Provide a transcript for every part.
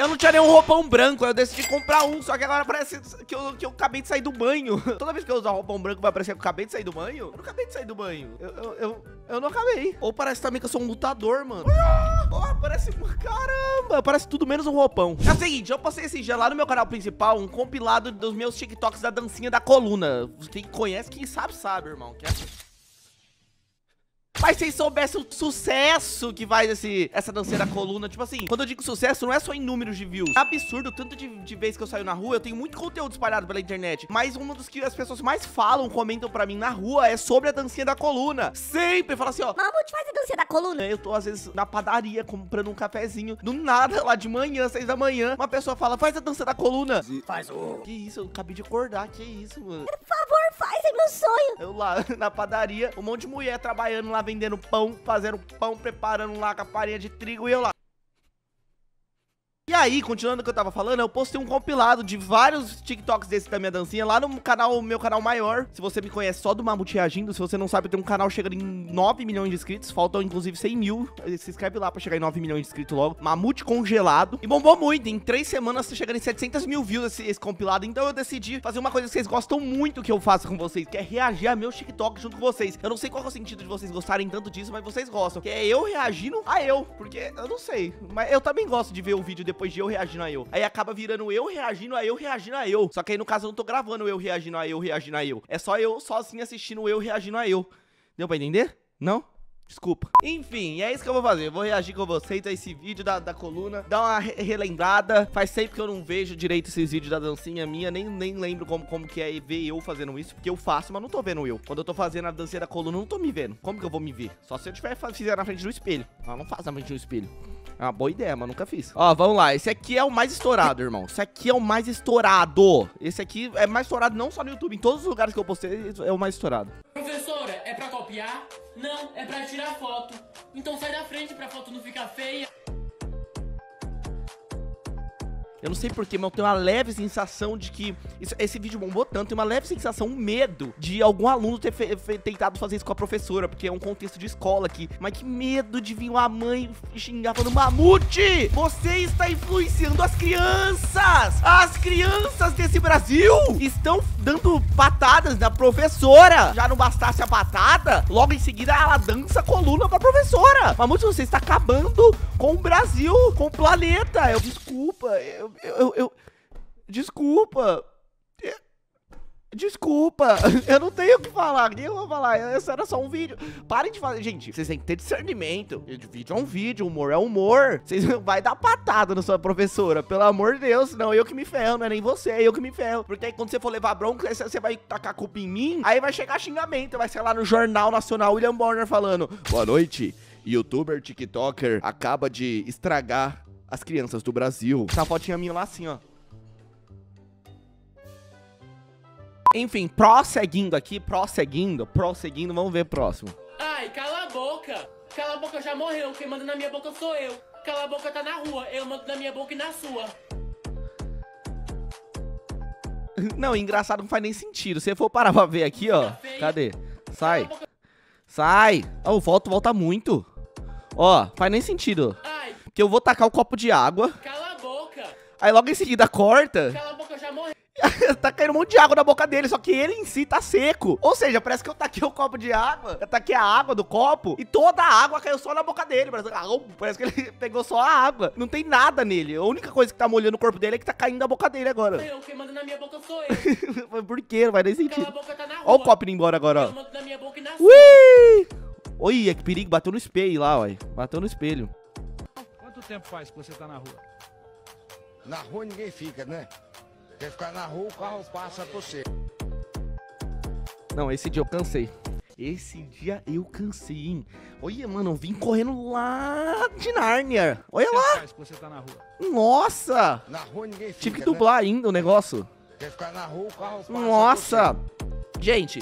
Eu não tinha nenhum roupão branco, eu decidi comprar um, só que agora parece que eu, que eu acabei de sair do banho. Toda vez que eu usar roupão branco vai parecer que eu acabei de sair do banho. Eu não acabei de sair do banho. Eu, eu, eu, eu não acabei. Ou parece também que eu sou um lutador, mano. Oh, parece... Caramba, parece tudo menos um roupão. É o seguinte, eu postei esse dia lá no meu canal principal um compilado dos meus TikToks da dancinha da coluna. Quem conhece, quem sabe, sabe, irmão. Que é... Mas se soubessem o sucesso que vai esse, essa dancinha da coluna, tipo assim, quando eu digo sucesso, não é só em números de views. É absurdo, tanto de, de vez que eu saio na rua, eu tenho muito conteúdo espalhado pela internet. Mas um dos que as pessoas mais falam, comentam pra mim na rua, é sobre a dancinha da coluna. Sempre fala assim, ó. Mamute, faz a dancinha da coluna. Eu tô, às vezes, na padaria, comprando um cafezinho. Do nada, lá de manhã, seis da manhã, uma pessoa fala, faz a dança da coluna. Faz o... Que isso, eu acabei de acordar, que isso, mano. Por favor, faz, é meu sonho. Eu lá na padaria, um monte de mulher trabalhando lá, vendendo pão, fazendo pão, preparando lá com a farinha de trigo e eu lá. E aí, continuando o que eu tava falando, eu postei um compilado de vários TikToks desse da minha dancinha lá no canal, meu canal maior. Se você me conhece só do Mamute Reagindo, se você não sabe, tenho um canal chegando em 9 milhões de inscritos. Faltam, inclusive, 100 mil. Se inscreve lá pra chegar em 9 milhões de inscritos logo. Mamute congelado. E bombou muito. Em 3 semanas, tá chegando em 700 mil views esse, esse compilado. Então eu decidi fazer uma coisa que vocês gostam muito que eu faça com vocês, que é reagir a meus TikTok junto com vocês. Eu não sei qual é o sentido de vocês gostarem tanto disso, mas vocês gostam. Que é eu reagindo a eu. Porque eu não sei. Mas eu também gosto de ver o vídeo depois de eu reagindo a eu. Aí acaba virando eu reagindo a eu, reagindo a eu. Só que aí no caso eu não tô gravando eu reagindo a eu, reagindo a eu. É só eu sozinho assistindo eu reagindo a eu. Deu pra entender? Não? Desculpa. Enfim, é isso que eu vou fazer. Eu vou reagir com vocês a esse vídeo da, da coluna. Dar uma re relembrada. Faz tempo que eu não vejo direito esses vídeos da dancinha minha. Nem, nem lembro como, como que é ver eu fazendo isso. Porque eu faço, mas não tô vendo eu. Quando eu tô fazendo a dancinha da coluna, eu não tô me vendo. Como que eu vou me ver? Só se eu tiver fizer na frente do espelho. Eu não faço na frente do espelho. É uma boa ideia, mas nunca fiz. Ó, vamos lá. Esse aqui é o mais estourado, irmão. Esse aqui é o mais estourado. Esse aqui é mais estourado não só no YouTube. Em todos os lugares que eu postei, é o mais estourado. Professora, é pra copiar? Não, é pra tirar foto. Então sai da frente pra foto não ficar feia. Eu não sei porquê, mas eu tenho uma leve sensação de que isso- esse vídeo bombou tanto, tem uma leve sensação, um medo de algum aluno ter fe- fe- tentado fazer isso com a professora, porque é um contexto de escola aqui. Mas que medo de vir uma mãe xingar falando, Mamute, você está influenciando as crianças! As crianças desse Brasil estão dando patadas na professora! Já não bastasse a patada, logo em seguida ela dança coluna pra professora! Mamute, você está acabando com o Brasil, com o planeta! Eu, desculpa, eu, eu, eu, eu- desculpa. Eu- Desculpa, eu não tenho o que falar, nem eu vou falar, isso era só um vídeo. Parem de fazer, gente, vocês têm que ter discernimento. Vídeo é um vídeo, humor é humor. Vocês não vai dar patada na sua professora, pelo amor de Deus, senão eu que me ferro, não é nem você, é eu que me ferro. Porque aí quando você for levar bronca, você vai tacar culpa em mim, aí vai chegar xingamento, vai ser lá no Jornal Nacional William Bonner falando: Boa noite, youtuber, tiktoker acaba de estragar as crianças do Brasil. Essa fotinha minha lá assim, ó. Enfim, prosseguindo aqui, prosseguindo, prosseguindo, vamos ver próximo. Ai, cala a boca. Cala a boca já morreu. Quem manda na minha boca sou eu. Cala a boca tá na rua. Eu mando na minha boca e na sua. Não, engraçado não faz nem sentido. Se for parar pra ver aqui, ó. Cadê? Sai. Sai. Ó, o volta volta muito. Ó, faz nem sentido. Ai, Porque eu vou tacar o copo de água. cala a boca. Aí logo em seguida corta. Cala a boca já morreu. tá caindo um monte de água na boca dele, só que ele em si tá seco. Ou seja, parece que eu taquei o copo de água, eu taquei a água do copo e toda a água caiu só na boca dele. Parece, ah, parece que ele pegou só a água. Não tem nada nele. A única coisa que tá molhando o corpo dele é que tá caindo na boca dele agora. Eu, quem manda na minha boca sou eu. Por quê? Não vai nem Cala sentido. a boca tá na rua. Ó o copo indo embora agora, Eu ó. mando na minha boca e na. Ui! Oi, que perigo, bateu no espelho lá, ué. Bateu no espelho. Quanto tempo faz que você tá na rua? Na rua ninguém fica, né? Quer ficar na rua, o carro passa por você. Não, esse dia eu cansei. Esse dia eu cansei, hein? Olha, mano, eu vim correndo lá de Nárnia. Olha lá. tempo faz que você tá na rua? Nossa! Na rua ninguém fica, Tive que né? dublar ainda o negócio. Quer ficar na rua, o carro passa Nossa! Gente,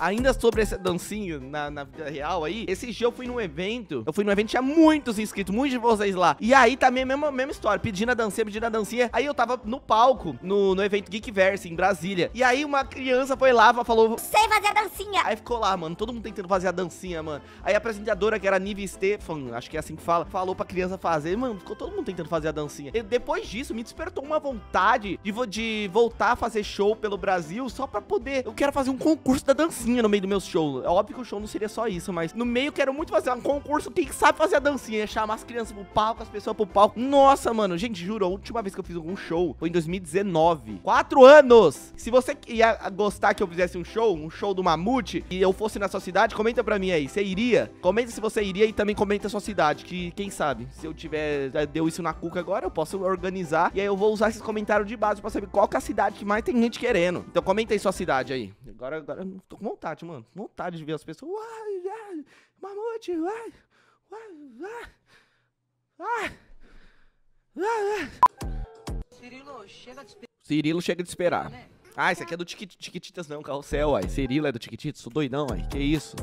Ainda sobre essa dancinha na, na vida real aí, esse dia eu fui num evento, eu fui num evento, tinha muitos inscritos, muitos de vocês lá. E aí também a mesma, mesma história, pedindo a dancinha, pedindo a dancinha. Aí eu tava no palco, no, no evento Geekverse, em Brasília. E aí uma criança foi lá, falou, Sei fazer a dancinha. Aí ficou lá, mano, todo mundo tentando fazer a dancinha, mano. Aí a apresentadora, que era Nive Stefan, acho que é assim que fala, falou pra criança fazer. Mano, ficou todo mundo tentando fazer a dancinha. E depois disso, me despertou uma vontade de, de voltar a fazer show pelo Brasil só pra poder. Eu quero fazer um concurso da dancinha no meio do meu show. É óbvio que o show não seria só isso, mas no meio quero muito fazer um concurso. Quem sabe fazer a dancinha? Chamar as crianças pro palco, as pessoas pro palco. Nossa, mano, gente, juro, a última vez que eu fiz algum show foi em 2019. Quatro anos! Se você ia gostar que eu fizesse um show, um show do Mamute, e eu fosse na sua cidade, comenta pra mim aí. Você iria? Comenta se você iria e também comenta a sua cidade. Que quem sabe, se eu tiver. Deu isso na cuca agora, eu posso organizar. E aí eu vou usar esses comentários de base pra saber qual é a cidade que mais tem gente querendo. Então comenta aí sua cidade aí. Agora, agora eu tô com vontade, mano. Vontade de ver as pessoas. Uai, ai, Mamute, uai, uai, uai. Ai. Ai, ai. Cirilo, chega de esperar, Cirilo chega de esperar. Ah, esse aqui é do Tiqui- Tiquititas não, carrossel, uai. Cirilo é do Tiquititas, sou doidão, uai. Que isso?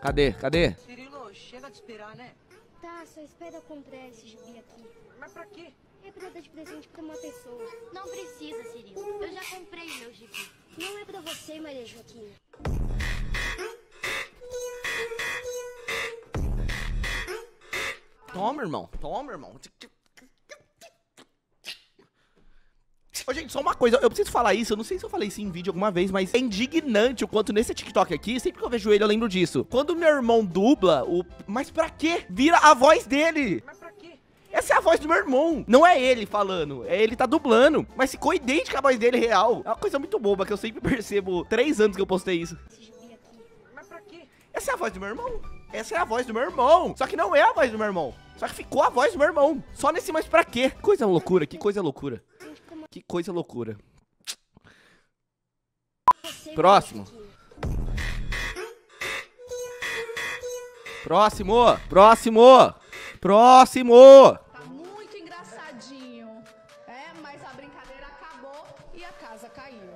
Cadê? Cadê? Cirilo, chega de esperar, né? Tá, só espera eu comprar esse gibi aqui. Mas pra quê? É pra dar de presente pra uma pessoa. Não precisa, Cirilo. Eu já comprei meu gibi. Não é pra você, Maria Joaquim. Toma, irmão. Toma, irmão. Ô, gente, só uma coisa, eu preciso falar isso, eu não sei se eu falei isso em vídeo alguma vez, mas é indignante o quanto nesse TikTok aqui, sempre que eu vejo ele eu lembro disso. Quando meu irmão dubla, o... mas pra quê? Vira a voz dele. Mas? Essa é a voz do meu irmão. Não é ele falando, é ele tá dublando. Mas ficou idêntica a voz dele real. É uma coisa muito boba que eu sempre percebo. Três anos que eu postei isso. Essa é a voz do meu irmão. Essa é a voz do meu irmão. Só que não é a voz do meu irmão. Só que ficou a voz do meu irmão. Só nesse mas pra quê? Que coisa loucura, que coisa loucura. Que coisa loucura. Próximo. Próximo, próximo, próximo. Tá muito engraçadinho. É, mas a brincadeira acabou e a casa caiu.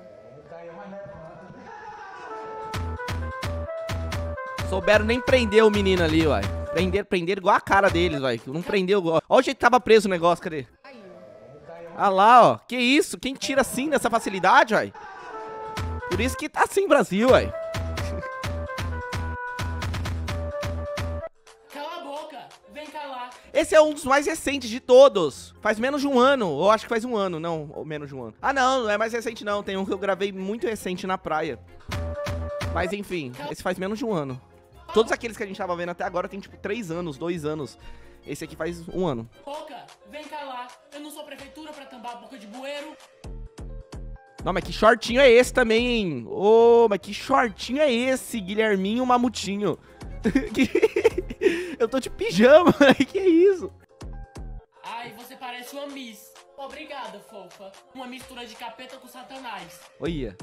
Souberam nem prender o menino ali, uai. Prender, prender igual a cara deles, uai. Não prendeu igual. Olha o jeito que tava preso o negócio, cadê? Caiu. Ah lá, ó. Que isso? Quem tira assim nessa facilidade, uai? Por isso que tá assim, Brasil, uai. Esse é um dos mais recentes de todos. Faz menos de um ano. Ou acho que faz um ano. Não, ou menos de um ano. Ah, não, não é mais recente, não. Tem um que eu gravei muito recente na praia. Mas enfim, esse faz menos de um ano. Todos aqueles que a gente tava vendo até agora tem tipo três anos, dois anos. Esse aqui faz um ano. Boca, vem calar. Eu não sou prefeitura pra tambar a boca de bueiro. Não, mas que shortinho é esse também, hein? Ô, mas que shortinho é esse, Guilherminho Mamutinho? Que- eu tô de pijama, que é isso? Ai, você parece uma Miss. Obrigada, fofa. Uma mistura de capeta com satanás. Olha.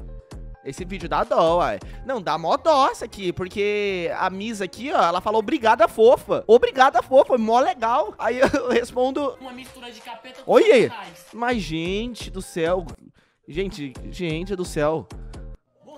Esse vídeo dá dó, uai. Não, dá mó dó isso aqui, porque a Miss aqui, ó, ela falou obrigada, fofa. Obrigada, fofa, mó legal. Aí eu respondo, Uma mistura de capeta com Oi! satanás. mas gente do céu. Gente, gente do céu.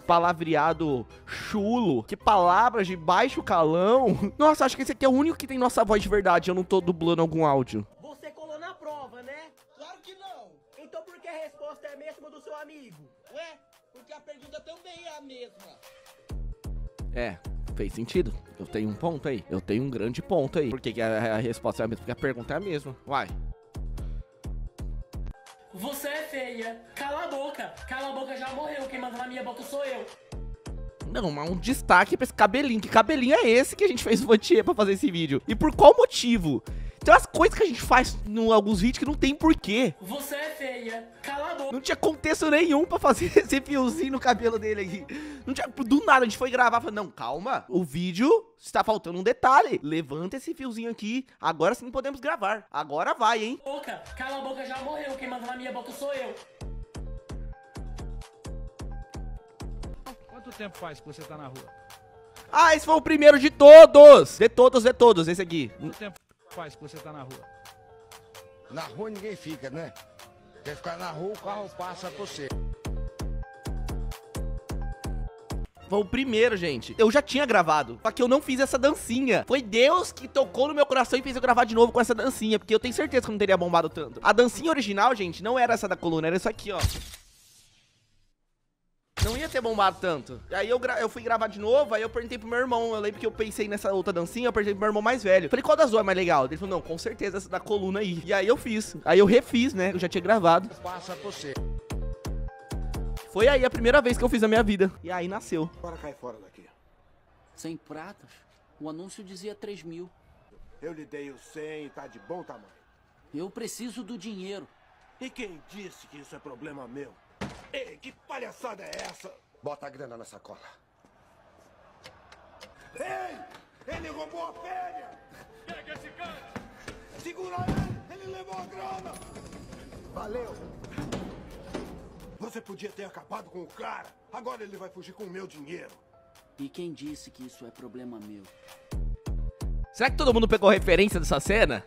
Palavreado chulo. Que palavras de baixo calão. Nossa, acho que esse aqui é o único que tem nossa voz de verdade. Eu não tô dublando algum áudio. Você colou na prova, né? Claro que não. Então por que a resposta é a mesma do seu amigo? Ué, porque a pergunta também é a mesma. É, fez sentido. Eu tenho um ponto aí. Eu tenho um grande ponto aí. Por que, que a, a resposta é a mesma? Porque a pergunta é a mesma. Uai. Você é feia. Cala a boca. Cala a boca já morreu. Quem manda na minha boca sou eu. Não, mas um destaque pra esse cabelinho. Que cabelinho é esse que a gente fez o Vantier pra fazer esse vídeo? E por qual motivo? Tem umas coisas que a gente faz em alguns vídeos que não tem porquê. Você é feia. Cala a boca. Não tinha contexto nenhum pra fazer esse fiozinho no cabelo dele aqui. Não tinha, do nada, a gente foi gravar, falou, não, calma, o vídeo está faltando um detalhe. Levanta esse fiozinho aqui, agora sim podemos gravar. Agora vai, hein? Boca. Cala a boca já morreu. Quem manda na minha boca sou eu. Quanto tempo faz que você tá na rua? Ah, esse foi o primeiro de todos! De todos, de todos, esse aqui. Quanto tempo faz que você tá na rua? Na rua ninguém fica, né? Quer ficar na rua, o carro passa por você. Foi o primeiro, gente. Eu já tinha gravado, só que eu não fiz essa dancinha. Foi Deus que tocou no meu coração e fez eu gravar de novo com essa dancinha, porque eu tenho certeza que eu não teria bombado tanto. A dancinha original, gente, não era essa da coluna, era isso aqui, ó. Não ia ter bombado tanto. Aí eu, gra- eu fui gravar de novo, aí eu perguntei pro meu irmão. Eu lembro que eu pensei nessa outra dancinha, eu perguntei pro meu irmão mais velho. Falei, qual das duas é mais legal? Ele falou, não, com certeza essa da coluna aí. E aí eu fiz. Aí eu refiz, né? Eu já tinha gravado. Passa você. Foi aí a primeira vez que eu fiz na minha vida. E aí nasceu. Agora cai fora daqui. Sem pratas? O anúncio dizia 3 mil. Eu lhe dei o 100 e tá de bom tamanho. Eu preciso do dinheiro. E quem disse que isso é problema meu? Ei, que palhaçada é essa? Bota a grana na sacola. Ei! Ele roubou a fêmea! Pega esse cara! Segura ele! Ele levou a grana! Valeu! Você podia ter acabado com o cara. Agora ele vai fugir com o meu dinheiro. E quem disse que isso é problema meu? Será que todo mundo pegou referência dessa cena?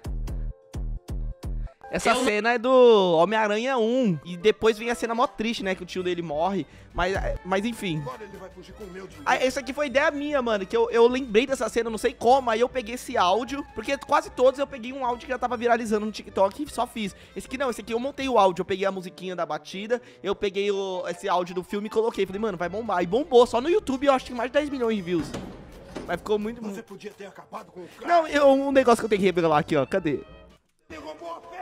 Essa cena é do Homem-Aranha 1. E depois vem a cena mó triste, né? Que o tio dele morre. Mas, mas enfim. Agora ele vai fugir com o meu dinheiro. Ah, essa aqui foi ideia minha, mano. Que eu, eu lembrei dessa cena, não sei como. Aí eu peguei esse áudio. Porque quase todos eu peguei um áudio que já tava viralizando no TikTok e só fiz. Esse aqui não, esse aqui eu montei o áudio. Eu peguei a musiquinha da batida. Eu peguei o, esse áudio do filme e coloquei. Falei, mano, vai bombar. E bombou. Só no YouTube eu acho que tem mais de 10 milhões de views. Mas ficou muito. Você podia ter acabado com o cara. Não, eu, um negócio que eu tenho que revelar aqui, ó. Cadê? Ele roubou a!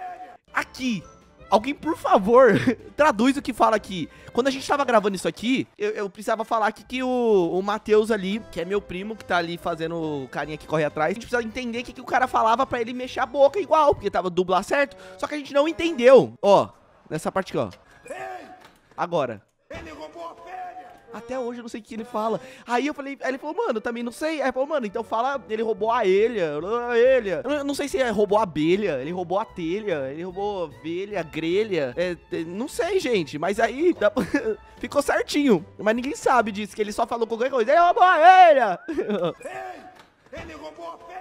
Aqui. Alguém, por favor, traduz o que fala aqui. Quando a gente tava gravando isso aqui, eu, eu precisava falar aqui que o, o Matheus ali, que é meu primo, que tá ali fazendo o carinha que corre atrás, a gente precisa entender o que, que o cara falava pra ele mexer a boca igual, porque tava dublar certo. Só que a gente não entendeu. Ó, nessa parte aqui, ó. Agora. Ele roubou a! Até hoje eu não sei o que ele fala. Aí eu falei, aí ele falou, mano, eu também não sei. Aí ele falou, mano, então fala, ele roubou a elha, a elha. Eu não- eu sei se ele roubou a abelha, ele roubou a telha, ele roubou a velha, grelha. É, é, não sei, gente, mas aí dá ficou certinho. Mas ninguém sabe disso, que ele só falou qualquer coisa. Ele roubou a elha. Ei! Ele roubou a!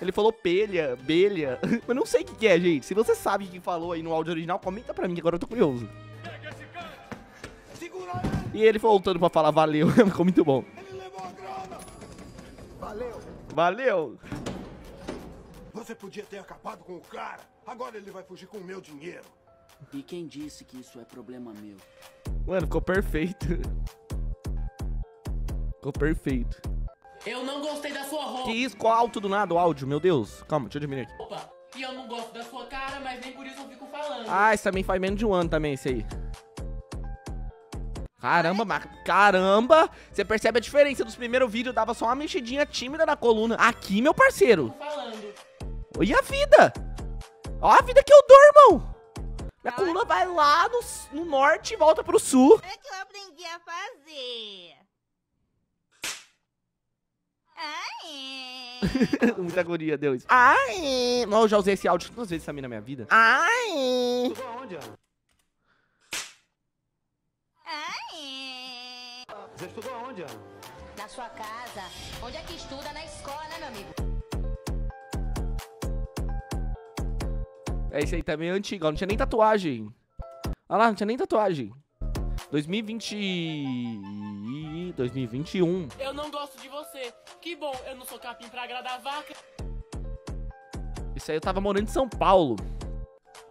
Ele falou pelha, belha. Mas não sei o que, que é, gente. Se você sabe o que falou aí no áudio original, comenta pra mim, agora eu tô curioso. Segura ele! E ele voltando pra falar valeu, ficou muito bom. Ele levou a grana! Valeu! Valeu. Você podia ter acabado com o cara. Agora ele vai fugir com o meu dinheiro. E quem disse que isso é problema meu? Mano, ficou perfeito. Ficou perfeito. Eu não gostei da sua roupa. Que isso? Qual alto do nada o áudio? Meu Deus. Calma, deixa eu diminuir aqui. E eu não gosto da sua cara, mas nem por isso eu fico falando. Ah, esse também faz menos de um ano também, esse aí. Caramba, Marco. Caramba! Você percebe a diferença dos primeiros vídeos, dava só uma mexidinha tímida na coluna. Aqui, meu parceiro. falando. Olha a vida. Olha a vida que eu dou, irmão. Minha coluna vai lá no, no norte e volta pro sul. É que eu aprendi a fazer. Ai. Muita agonia, deu isso. Ai! Não, eu já usei esse áudio duas vezes também na minha vida. Ai! Onde, Ana? Ai. Você estudou onde, Ana? Na sua casa. Onde é que estuda? Na escola, né, meu amigo? É, esse aí também é antigo, ó, não tinha nem tatuagem. Olha lá, não tinha nem tatuagem. 2020... 2021. Eu não gosto de você. Que bom, eu não sou capim pra agradar a vaca. Isso aí eu tava morando em São Paulo.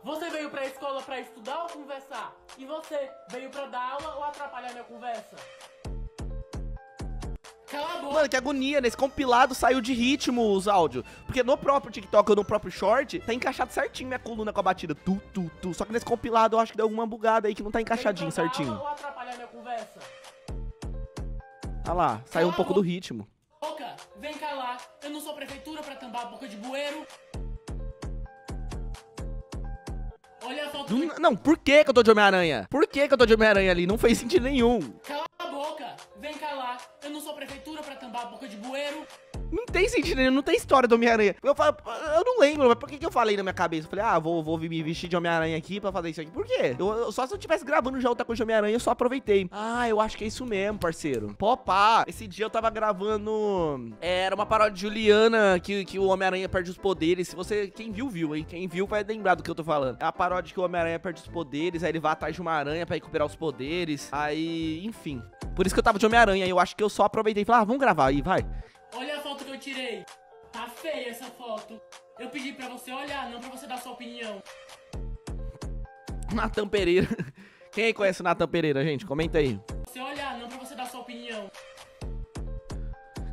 Você veio pra escola pra estudar ou conversar? E você veio pra dar aula ou atrapalhar minha conversa? Cala a boca. Mano, que agonia, nesse compilado saiu de ritmo os áudios. Porque no próprio TikTok ou no próprio short, tá encaixado certinho minha coluna com a batida. Tu, tu, tu. Só que nesse compilado eu acho que deu alguma bugada aí que não tá encaixadinho certinho. ou atrapalhar minha conversa? Olha lá, saiu um pouco do ritmo. Boca, vem cá lá. Eu não sou prefeitura pra tambar a boca de bueiro. Olha a do... Não, por que que eu tô de Homem-Aranha? Por que que eu tô de Homem-Aranha ali? Não fez sentido nenhum. Cala boca, vem cá lá. Eu não sou prefeitura pra tambar a boca de bueiro. Não tem sentido não tem história do Homem-Aranha. Eu, falo- eu não lembro, mas por que, que eu falei na minha cabeça? Eu falei, ah, vou, vou me vestir de Homem-Aranha aqui pra fazer isso aqui. Por quê? Eu, eu- só se eu tivesse gravando já outra coisa de Homem-Aranha, eu só aproveitei. Ah, eu acho que é isso mesmo, parceiro. Pô, pá, esse dia eu tava gravando. Era uma paródia de Juliana que, que o Homem-Aranha perde os poderes. Se você. Quem viu, viu, hein? Quem viu vai lembrar do que eu tô falando. É a paródia que o Homem-Aranha perde os poderes, aí ele vai atrás de uma aranha pra recuperar os poderes. Aí, enfim. Por isso que eu tava de Homem-Aranha. Eu acho que eu só aproveitei e falei, ah, vamos gravar aí, vai. Olha a foto que eu tirei. Tá feia essa foto. Eu pedi pra você olhar, não pra você dar sua opinião. Natan Pereira. Quem aí conhece o Natan Pereira, gente? Comenta aí. Você olhar, não pra você dar sua opinião.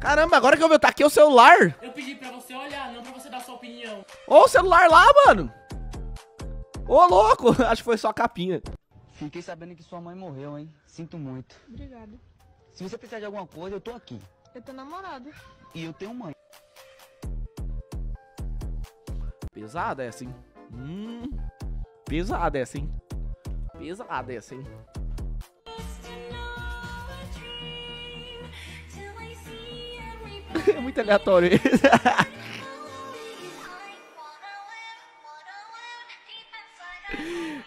Caramba, agora que eu vi, tá aqui o celular. Eu pedi pra você olhar, não pra você dar sua opinião. Ô, o celular lá, mano. Ô, louco. Acho que foi só a capinha. Fiquei sabendo que sua mãe morreu, hein? Sinto muito. Obrigada. Se você precisar de alguma coisa, eu tô aqui. Eu tô namorado. E eu tenho mãe. Pesada essa, hein? Hum. Pesada essa, hein? Pesada essa, hein? é muito aleatório isso.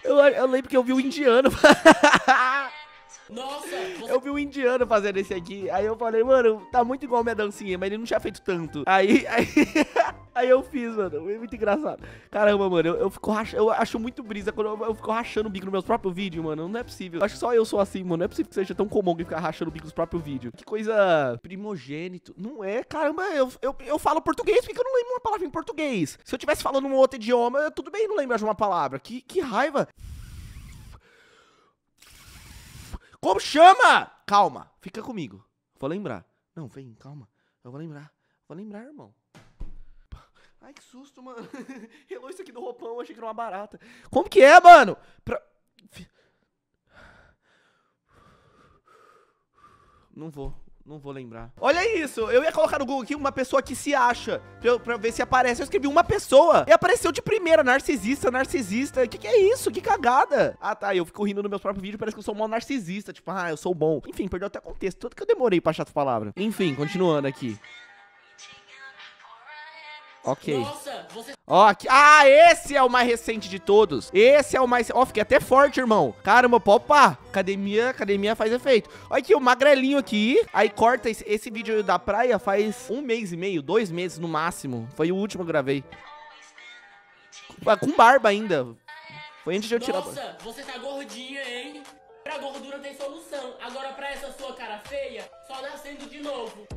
eu, eu lembro que eu vi o indiano. Nossa! Eu vi um indiano fazendo esse aqui. Aí eu falei, mano, tá muito igual a minha dancinha, mas ele não tinha feito tanto. Aí, aí, aí eu fiz, mano. Foi muito engraçado. Caramba, mano, eu, eu fico eu acho muito brisa quando eu, eu fico rachando o bico nos meus próprios vídeos, mano. Não é possível. Acho que só eu sou assim, mano. Não é possível que seja tão comum que ficar rachando o bico nos próprios vídeos. Que coisa primogênito. Não é, caramba, eu, eu, eu falo português porque eu não lembro uma palavra em português. Se eu tivesse falando um outro idioma, tudo bem não lembrar de uma palavra. Que, que raiva. Como chama? Calma, fica comigo. Vou lembrar. Não, vem, calma. Eu vou lembrar. Vou lembrar, irmão. Ai, que susto, mano. Relou isso aqui do roupão, achei que era uma barata. Como que é, mano? Pra... Não vou. Não vou lembrar. Olha isso, eu ia colocar no Google aqui uma pessoa que se acha, pra, pra ver se aparece. Eu escrevi uma pessoa e apareceu de primeira, narcisista, narcisista. Que que é isso? Que cagada. Ah, tá, eu fico rindo no meu próprio vídeo, parece que eu sou um narcisista. Tipo, ah, eu sou bom. Enfim, perdeu até contexto. Tanto que eu demorei pra achar essa palavra. Enfim, continuando aqui. Ok. Nossa, você... Ó, aqui. Ah, esse é o mais recente de todos. Esse é o mais... Ó, fiquei até forte, irmão. Caramba, opa. Academia, academia faz efeito. Olha aqui, o magrelinho aqui. Aí corta esse, esse vídeo da praia faz um mês e meio, dois meses no máximo. Foi o último que eu gravei. Com barba ainda. Foi antes de eu tirar... Nossa, você tá gordinha, hein? Pra gordura tem solução. Agora pra essa sua cara feia, só nascendo de novo.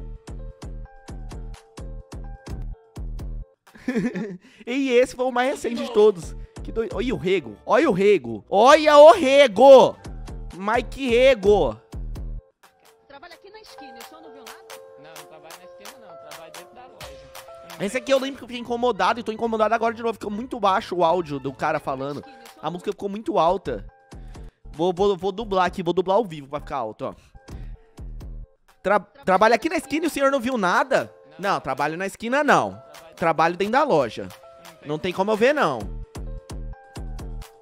e esse foi o mais recente de todos. Que doido. Olha o rego. Olha o rego. Olha o rego. Mike Rego. Trabalha aqui na esquina, o senhor não viu nada? Não, não trabalho na esquina não, trabalho dentro da loja. Esse aqui eu lembro que eu fiquei incomodado e tô incomodado agora de novo. Ficou muito baixo o áudio do cara falando. A música ficou muito alta. Vou, vou, vou dublar aqui, vou dublar ao vivo pra ficar alto, ó. Tra trabalha aqui na esquina e o senhor não viu nada? Não, trabalho na esquina não. Trabalho dentro da loja. Não tem como eu ver, não.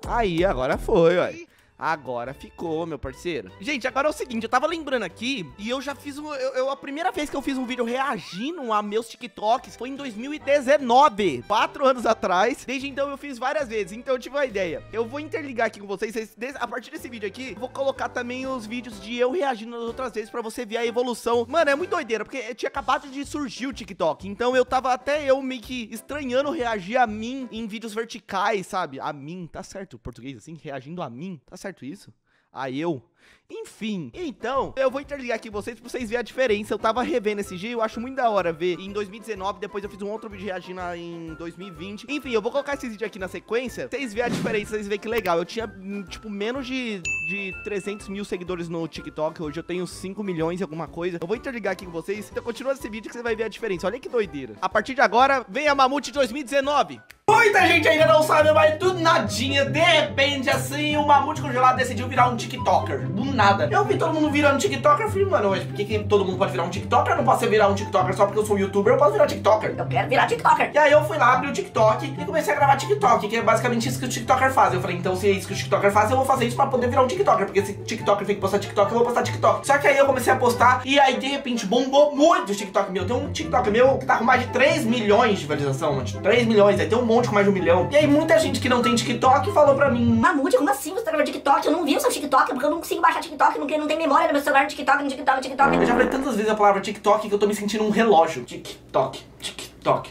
Aí, agora foi, ué. Agora ficou, meu parceiro. Gente, agora é o seguinte, eu tava lembrando aqui e eu já fiz um. Eu, eu, a primeira vez que eu fiz um vídeo reagindo a meus TikToks foi em 2019, quatro anos atrás. Desde então eu fiz várias vezes. Então eu tive uma ideia. Eu vou interligar aqui com vocês. vocês a partir desse vídeo aqui, vou colocar também os vídeos de eu reagindo nas outras vezes pra você ver a evolução. Mano, é muito doideira, porque tinha acabado de surgir o TikTok. Então eu tava até eu meio que estranhando reagir a mim em vídeos verticais, sabe? A mim, tá certo português assim? Reagindo a mim, tá certo isso? A eu? Enfim, então, eu vou interligar aqui vocês pra vocês verem a diferença. Eu tava revendo esse dia, eu acho muito da hora ver em 2019, depois eu fiz um outro vídeo reagindo em 2020. Enfim, eu vou colocar esse vídeo aqui na sequência, vocês verem a diferença, vocês verem que legal. Eu tinha, tipo, menos de, de 300 mil seguidores no TikTok, hoje eu tenho 5 milhões e alguma coisa. Eu vou interligar aqui com vocês, então continua esse vídeo que você vai ver a diferença. Olha que doideira. A partir de agora, vem a Mamute 2019. Muita gente ainda não sabe, mas do nadinha, de repente, assim, o Mamute Congelado decidiu virar um TikToker. Do nada. Eu vi todo mundo virando TikToker, eu falei, mano, mas por que, que todo mundo pode virar um TikToker? Eu não posso virar um TikToker só porque eu sou YouTuber, eu posso virar TikToker. Eu quero virar TikToker. E aí eu fui lá, abri o TikTok e comecei a gravar TikTok, que é basicamente isso que o TikToker faz. Eu falei, então se é isso que o TikToker faz, eu vou fazer isso pra poder virar um TikToker, porque se TikToker tem que postar TikTok, eu vou postar TikTok. Só que aí eu comecei a postar e aí de repente bombou muito o TikTok meu. Tem um TikTok meu que tá com mais de 3 milhões de visualização, mano. 3 milhões, aí tem um monte com mais de um milhão. E aí muita gente que não tem TikTok falou pra mim, Mamute, como assim você tá gravando TikTok? Eu não vi o seu TikTok, porque eu não consigo baixar TikTok, não, não tem memória no meu celular no TikTok, no TikTok, no TikTok. Eu já falei tantas vezes a palavra TikTok que eu tô me sentindo um relógio. TikTok, TikTok.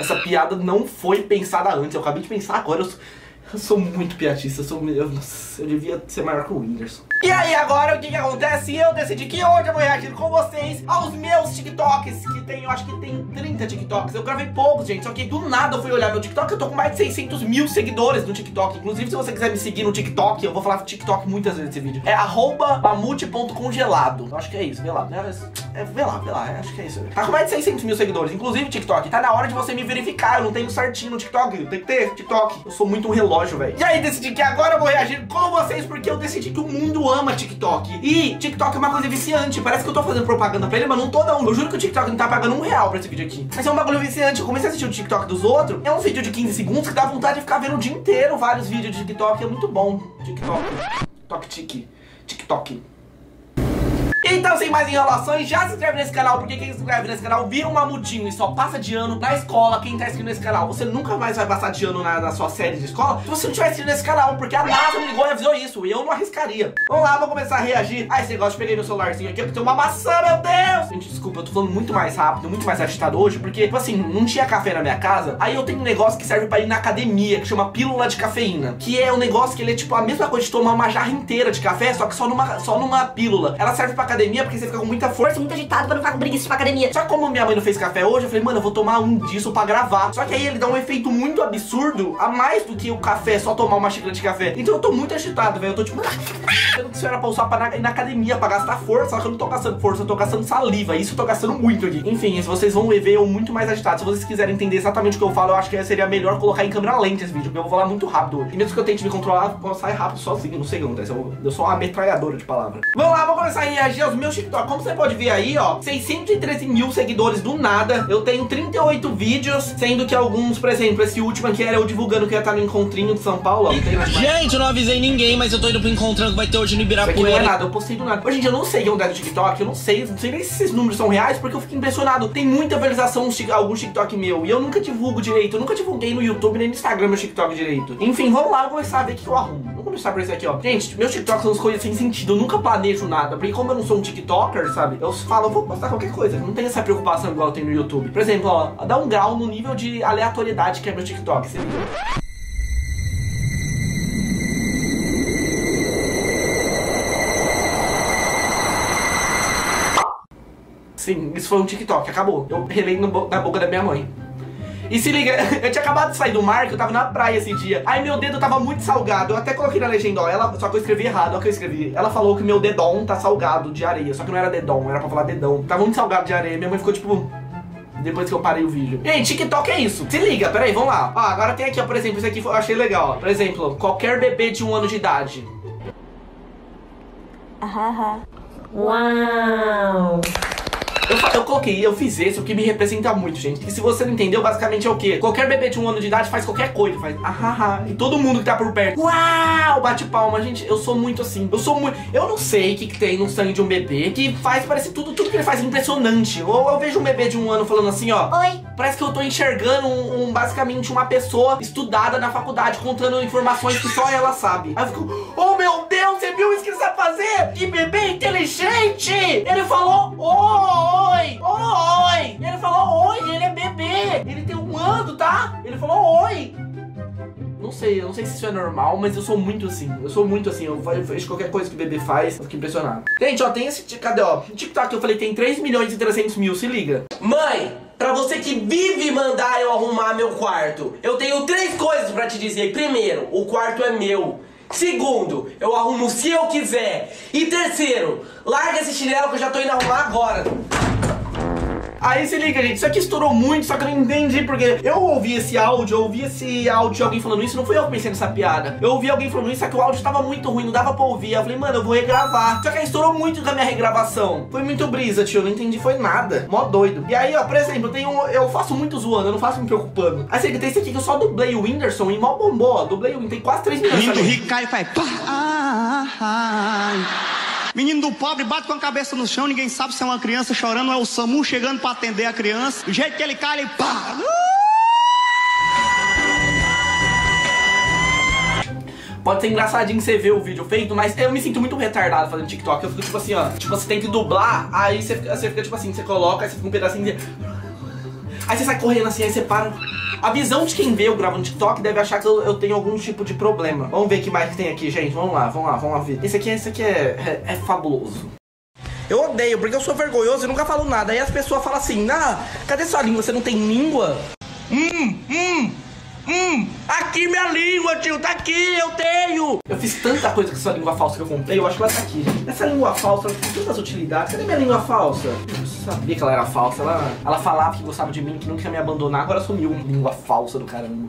Essa piada não foi pensada antes, eu acabei de pensar agora. Eu... Eu sou muito piatista, eu sou. Eu, eu devia ser maior que o Whindersson. E aí, agora o que que acontece? Eu decidi que hoje eu vou reagir com vocês aos meus TikToks, que tem, eu acho que tem 30 TikToks. Eu gravei poucos, gente, só que do nada eu fui olhar meu TikTok, eu tô com mais de 600 mil seguidores no TikTok. Inclusive, se você quiser me seguir no TikTok, eu vou falar TikTok muitas vezes nesse vídeo. É arroba mamute.congelado. Eu acho que é isso, vê lá. É, é, vê lá, vê lá, acho que é isso. Tá com mais de 600 mil seguidores. Inclusive, TikTok, tá na hora de você me verificar. Eu não tenho certinho no TikTok. Tem que ter TikTok. Eu sou muito um relógio, velho. E aí, decidi que agora eu vou reagir com vocês, porque eu decidi que o mundo ama TikTok. E TikTok é uma coisa viciante. Parece que eu tô fazendo propaganda pra ele, mas não tô não. Eu juro que o TikTok não tá pagando um real pra esse vídeo aqui. Mas é um bagulho viciante. Eu comecei a assistir o TikTok dos outros. É um vídeo de 15 segundos que dá vontade de ficar vendo o dia inteiro vários vídeos de TikTok. É muito bom. TikTok. Tok Tik. TikTok. Então, sem mais enrolações, já se inscreve nesse canal, porque quem se inscreve nesse canal vira um mamutinho e só passa de ano na escola. Quem tá inscrito nesse canal, você nunca mais vai passar de ano na, na sua série de escola se você não tiver inscrito nesse canal, porque a NASA me ligou e avisou isso, e eu não arriscaria. Vamos lá, vou começar a reagir. Ah, esse negócio, peguei meu celularzinho aqui, porque tem uma maçã, meu Deus! Gente, desculpa, eu tô falando muito mais rápido, muito mais agitado hoje, porque, tipo assim, não tinha café na minha casa, aí eu tenho um negócio que serve pra ir na academia, que chama pílula de cafeína, que é um negócio que ele é tipo a mesma coisa de tomar uma jarra inteira de café, só que só numa, só numa pílula. Ela serve pra academia porque você fica com muita força, muito agitado pra não ficar com preguiça pra academia. Só que como minha mãe não fez café hoje, eu falei, mano, eu vou tomar um disso pra gravar. Só que aí ele dá um efeito muito absurdo, a mais do que o café, só tomar uma xícara de café. Então eu tô muito agitado, velho. Eu tô tipo, eu que isso era pra usar pra ir na academia, pra gastar força, só que eu não tô gastando força, eu tô gastando saliva. Isso eu tô gastando muito aqui. Enfim, se vocês vão ver eu muito mais agitado, se vocês quiserem entender exatamente o que eu falo, eu acho que seria melhor colocar em câmera lenta esse vídeo, porque eu vou falar muito rápido hoje. E mesmo que eu tente me controlar, eu sair rápido sozinho, não sei o que acontece. Eu, eu sou uma metralhadora de palavras. Vamos lá, vamos começar a reagir aos meus TikTok. Como você pode ver aí, ó, 613 mil seguidores do nada. Eu tenho 38 vídeos, sendo que alguns, por exemplo, esse último aqui era eu divulgando que ia estar no encontrinho de São Paulo, ó. Gente, eu não avisei ninguém, mas eu tô indo pro encontrando que vai ter hoje no Isso aqui não é Ibirapuera. nada, eu postei do nada. Hoje, gente, eu não sei o que acontece no TikTok, eu não sei, não sei nem se esses números são reais, porque eu fico impressionado. Tem muita visualização alguns TikTok meu, e eu nunca divulgo direito, eu nunca divulguei no YouTube nem no Instagram meu TikTok direito. Enfim, vamos lá começar a ver o que eu arrumo. Vamos começar por esse aqui, ó. Gente, meus TikToks são as coisas sem sentido, eu nunca planejo nada, porque como eu não sou um TikToker, sabe, eu falo, eu vou postar qualquer coisa, não tem essa preocupação igual eu tenho no YouTube. Por exemplo, ó, dá um grau no nível de aleatoriedade que é meu TikTok, você liga? Sim, isso foi um TikTok, acabou. Eu relei bo- na boca da minha mãe. E se liga, eu tinha acabado de sair do mar, que eu tava na praia esse dia. Aí meu dedo tava muito salgado. Eu até coloquei na legenda, ó. Ela, só que eu escrevi errado, ó que eu escrevi. Ela falou que meu dedão tá salgado de areia. Só que não era dedão, era pra falar dedão. Tava muito salgado de areia. Minha mãe ficou tipo. Depois que eu parei o vídeo. Gente, TikTok é isso. Se liga, peraí, vamos lá. Ó, agora tem aqui, ó, por exemplo, esse aqui eu achei legal, ó. Por exemplo, qualquer bebê de um ano de idade. Uau! Eu, eu coloquei, eu fiz esse, o que me representa muito, gente. Que se você não entendeu, basicamente é o quê? Qualquer bebê de um ano de idade faz qualquer coisa, faz ahaha. E todo mundo que tá por perto, uau, bate palma. Gente, eu sou muito assim. Eu sou muito. Eu não sei o que, que tem no sangue de um bebê que faz, parece tudo, tudo que ele faz é impressionante. Ou eu vejo um bebê de um ano falando assim, ó. Oi. Parece que eu tô enxergando um, um- basicamente uma pessoa estudada na faculdade contando informações que só ela sabe. Aí eu fico, oh meu Deus, você viu isso que ele sabe fazer? Que bebê inteligente! Ele falou oi, oi! Ele falou oi, ele é bebê! Ele tem um ano, tá? Ele falou oi! Não sei, eu não sei se isso é normal, mas eu sou muito assim. Eu sou muito assim. Eu vejo qualquer coisa que o bebê faz, eu fico impressionado. Gente, ó, tem esse. Cadê, ó? TikTok eu falei tem 3 milhões e 300 mil, se liga. Mãe, pra você que vive mandar eu arrumar meu quarto, eu tenho três coisas pra te dizer. Primeiro, o quarto é meu. Segundo, eu arrumo se eu quiser. E terceiro, larga esse chinelo que eu já tô indo arrumar agora. Aí se liga, gente, isso aqui estourou muito, só que eu não entendi porque eu ouvi esse áudio, eu ouvi esse áudio de alguém falando isso, não fui eu que pensei nessa piada. Eu ouvi alguém falando isso, só que o áudio tava muito ruim, não dava pra ouvir. Eu falei, mano, eu vou regravar. Só que aí estourou muito com a minha regravação. Foi muito brisa, tio, eu não entendi, foi nada. Mó doido. E aí, ó, por exemplo, eu tenho. Eu faço muito zoando, eu não faço me preocupando. Aí você tem esse aqui que eu só dublei o Whindersson e mó bombou, ó. Dublei o Whindersson, tem quase 3 milhões. Menino do também. rico cai e faz pá, ah, ai. Menino do pobre bate com a cabeça no chão, ninguém sabe se é uma criança chorando ou é o SAMU chegando pra atender a criança. Do jeito que ele cai, ele pá. Pode ser engraçadinho você ver o vídeo feito, mas eu me sinto muito retardado fazendo TikTok. Eu fico tipo assim, ó. Tipo, você tem que dublar, aí você fica, você fica tipo assim, você coloca, aí você fica um pedacinho de. Aí você sai correndo assim, aí você para. A visão de quem vê eu gravando TikTok deve achar que eu, eu tenho algum tipo de problema. Vamos ver o que mais que tem aqui, gente. Vamos lá, vamos lá, vamos lá ver. Esse aqui, esse aqui é, é, é fabuloso. Eu odeio, porque eu sou vergonhoso e nunca falo nada. Aí as pessoas falam assim, ah, cadê sua língua? Você não tem língua? Hum, hum, hum, aqui minha língua, tio, tá aqui, eu tenho. Eu fiz tanta coisa com essa língua falsa que eu comprei, eu acho que ela tá aqui. Essa língua falsa, tem tantas utilidades. Cadê minha língua falsa? Eu sabia que ela era falsa. Ela, ela falava que gostava de mim, que nunca ia me abandonar, agora sumiu. Língua falsa do caramba.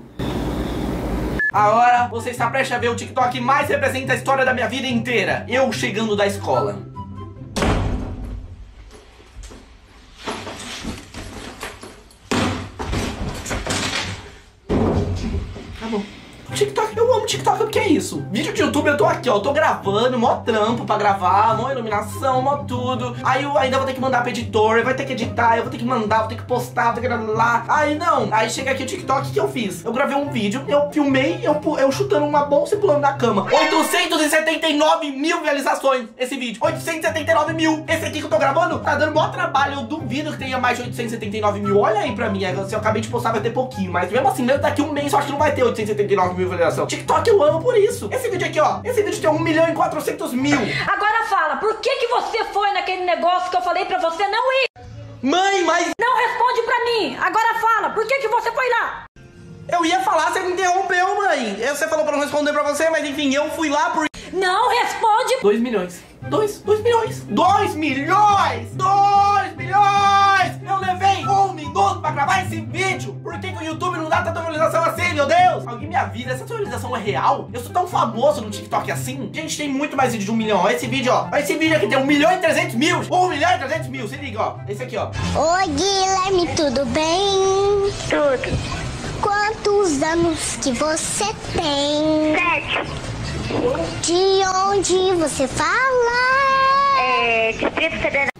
Agora você está prestes a ver o TikTok que mais representa a história da minha vida inteira. Eu chegando da escola. TikTok, eu amo TikTok porque é isso. Vídeo de YouTube eu tô aqui, ó, eu tô gravando, mó trampo pra gravar, mó iluminação, mó tudo. Aí eu ainda vou ter que mandar pro editor, vai ter que editar, eu vou ter que mandar, vou ter que postar, vou ter que lá. Aí não, aí chega aqui o TikTok que eu fiz. Eu gravei um vídeo, eu filmei, eu, eu chutando uma bolsa e pulando da cama. 879 mil visualizações esse vídeo. 879 mil. Esse aqui que eu tô gravando tá dando maior trabalho. Eu duvido que tenha mais de 879 mil. Olha aí pra mim, é, se eu acabei de postar vai ter pouquinho. Mas mesmo assim, mesmo daqui um mês eu acho que não vai ter 879 mil TikTok eu amo por isso. Esse vídeo aqui, ó. Esse vídeo tem 1 milhão e 400 mil. Agora fala, por que que você foi naquele negócio que eu falei pra você não ir? Mãe, mas... Não responde pra mim. Agora fala, por que que você foi lá? Eu ia falar, você me interrompeu, mãe. Você falou pra não responder pra você, mas enfim, eu fui lá por... Não responde. 2 milhões. 2, 2 milhões. 2 milhões! 2 milhões! Um minuto pra gravar esse vídeo. Por que, que o YouTube não dá tanta visualização assim, meu Deus? Alguém me avisa, essa visualização é real? Eu sou tão famoso no TikTok assim? Gente, tem muito mais vídeo de um milhão. Ó, esse vídeo, ó. Ó, Esse vídeo aqui tem 1 milhão e 300 mil. 1 milhão e 300 mil. Se liga, ó. Esse aqui, ó. Oi, Guilherme, tudo bem? Tudo. Quantos anos que você tem? Sete. De onde você fala? É, Distrito Federal.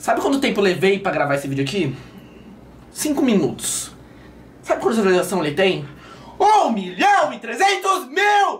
Sabe quanto tempo levei pra gravar esse vídeo aqui? 5 minutos. Sabe quantas visualizações ele tem? 1 milhão e 300 mil!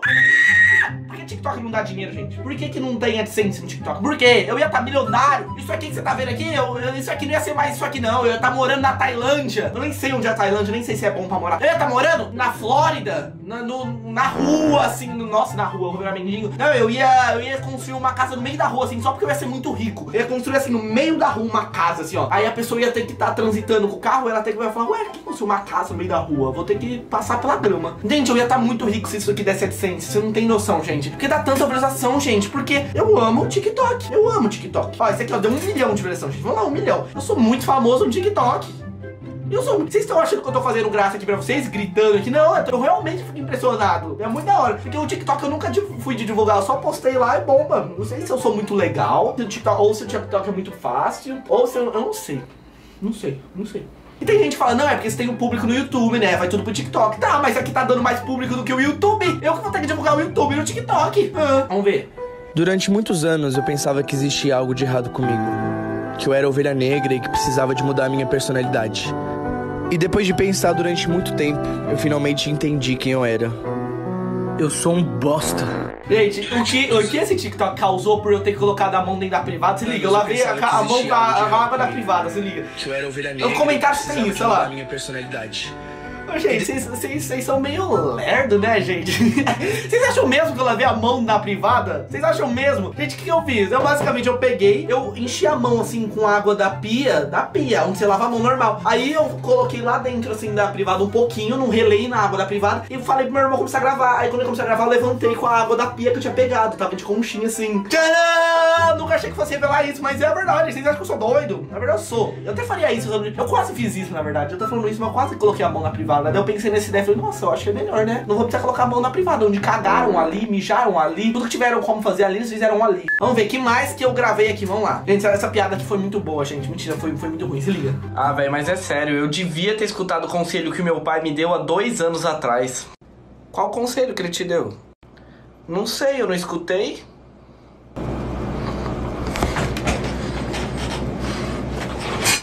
Por que TikTok não dá dinheiro, gente? Por que, que não tem AdSense no TikTok? Por quê? Eu ia estar milionário. Isso aqui que você tá vendo aqui, eu, eu- isso aqui não ia ser mais isso aqui, não. Eu ia estar morando na Tailândia. Eu nem sei onde é a Tailândia, nem sei se é bom pra morar. Eu ia estar morando na Flórida, na, no- na rua, assim. No, nossa, na rua, virar mendigo. Não, eu ia, eu ia construir uma casa no meio da rua, assim, só porque eu ia ser muito rico. Eu ia construir, assim, no meio da rua uma casa, assim, ó. Aí a pessoa ia ter que estar transitando com o carro, ela tem que vai falar, ué, que construir uma casa no meio da rua? Vou ter que passar pela grama. Gente, eu ia estar muito rico se isso aqui desse AdSense. Você não tem noção, gente. Porque dá tanta visualização, gente. Porque eu amo o TikTok. Eu amo o TikTok. Ó, esse aqui, ó, deu um milhão de visualização, gente. Vamos lá, um milhão. Eu sou muito famoso no TikTok. Eu sou. Vocês estão achando que eu tô fazendo graça aqui pra vocês, gritando aqui? Não, eu, tô- eu realmente fico impressionado. É muito da hora. Porque o TikTok eu nunca fui de divulgar, eu só postei lá e bomba. Não sei se eu sou muito legal, se TikTok, ou se o TikTok é muito fácil, ou se eu. Eu não sei. Não sei, não sei. E tem gente que fala, não, é porque você tem um público no YouTube, né? Vai tudo pro TikTok. Tá, mas aqui tá dando mais público do que o YouTube. Eu que vou ter que divulgar o YouTube no TikTok. Ah, vamos ver. Durante muitos anos eu pensava que existia algo de errado comigo. Que eu era ovelha negra e que precisava de mudar a minha personalidade. E depois de pensar durante muito tempo, eu finalmente entendi quem eu era. Eu sou um bosta. Gente, o que, o que esse TikTok causou por eu ter colocado a mão dentro da privada, se liga, eu lavei a, a mão com a, a água da privada, se liga. Eu era ovelha É negra. comentário sem precisava isso, olha mudar lá. a minha personalidade. Gente, vocês- são meio lerdo, né, gente? Vocês acham mesmo que eu lavei a mão na privada? Vocês acham mesmo? Gente, o que, eu fiz? Eu basicamente eu peguei, eu enchi a mão assim com água da pia, da pia, onde você lava a mão normal. Aí eu coloquei lá dentro assim da privada um pouquinho, não relei na água da privada e falei pro meu irmão começar a gravar. Aí quando ele começou a gravar, eu levantei com a água da pia que eu tinha pegado, tava de conchinha assim. Tcharam! Nunca achei que fosse revelar isso, mas é verdade. Vocês acham que eu sou doido? Na verdade eu sou. Eu até faria isso, eu quase fiz isso na verdade. Eu tô falando isso, mas eu quase coloquei a mão na privada. Daí eu pensei nesse ideia e falei, nossa, eu acho que é melhor, né? Não vou precisar colocar a mão na privada, onde cagaram ali, mijaram ali, tudo que tiveram como fazer ali, eles fizeram ali. Vamos ver, que mais que eu gravei aqui? Vamos lá. Gente, essa piada aqui foi muito boa, gente. Mentira, foi, foi muito ruim, se liga. Ah, velho, mas é sério, eu devia ter escutado o conselho que meu pai me deu há dois anos atrás. Qual conselho que ele te deu? Não sei, eu não escutei.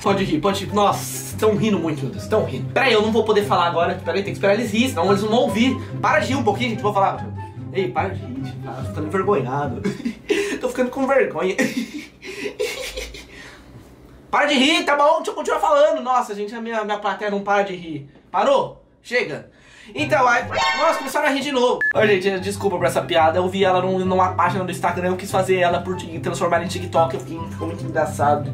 Pode rir, pode rir. Nossa, estão rindo muito, meu Deus. Estão rindo. Peraí, eu não vou poder falar agora. Peraí, tem que esperar eles rirem, senão eles não vão ouvir. Para de rir um pouquinho, gente. Vou falar. Ei, para de rir, gente. Tá ficando envergonhado. Tô ficando com vergonha. Para de rir, tá bom? Deixa eu continuar falando. Nossa, gente, a minha, minha plateia não para de rir. Parou? Chega. Então, aí, nossa, começaram a rir de novo. Ô, gente, desculpa por essa piada. Eu vi ela num, numa página do Instagram, eu quis fazer ela por transformar em TikTok. Eu fiquei, ficou muito engraçado.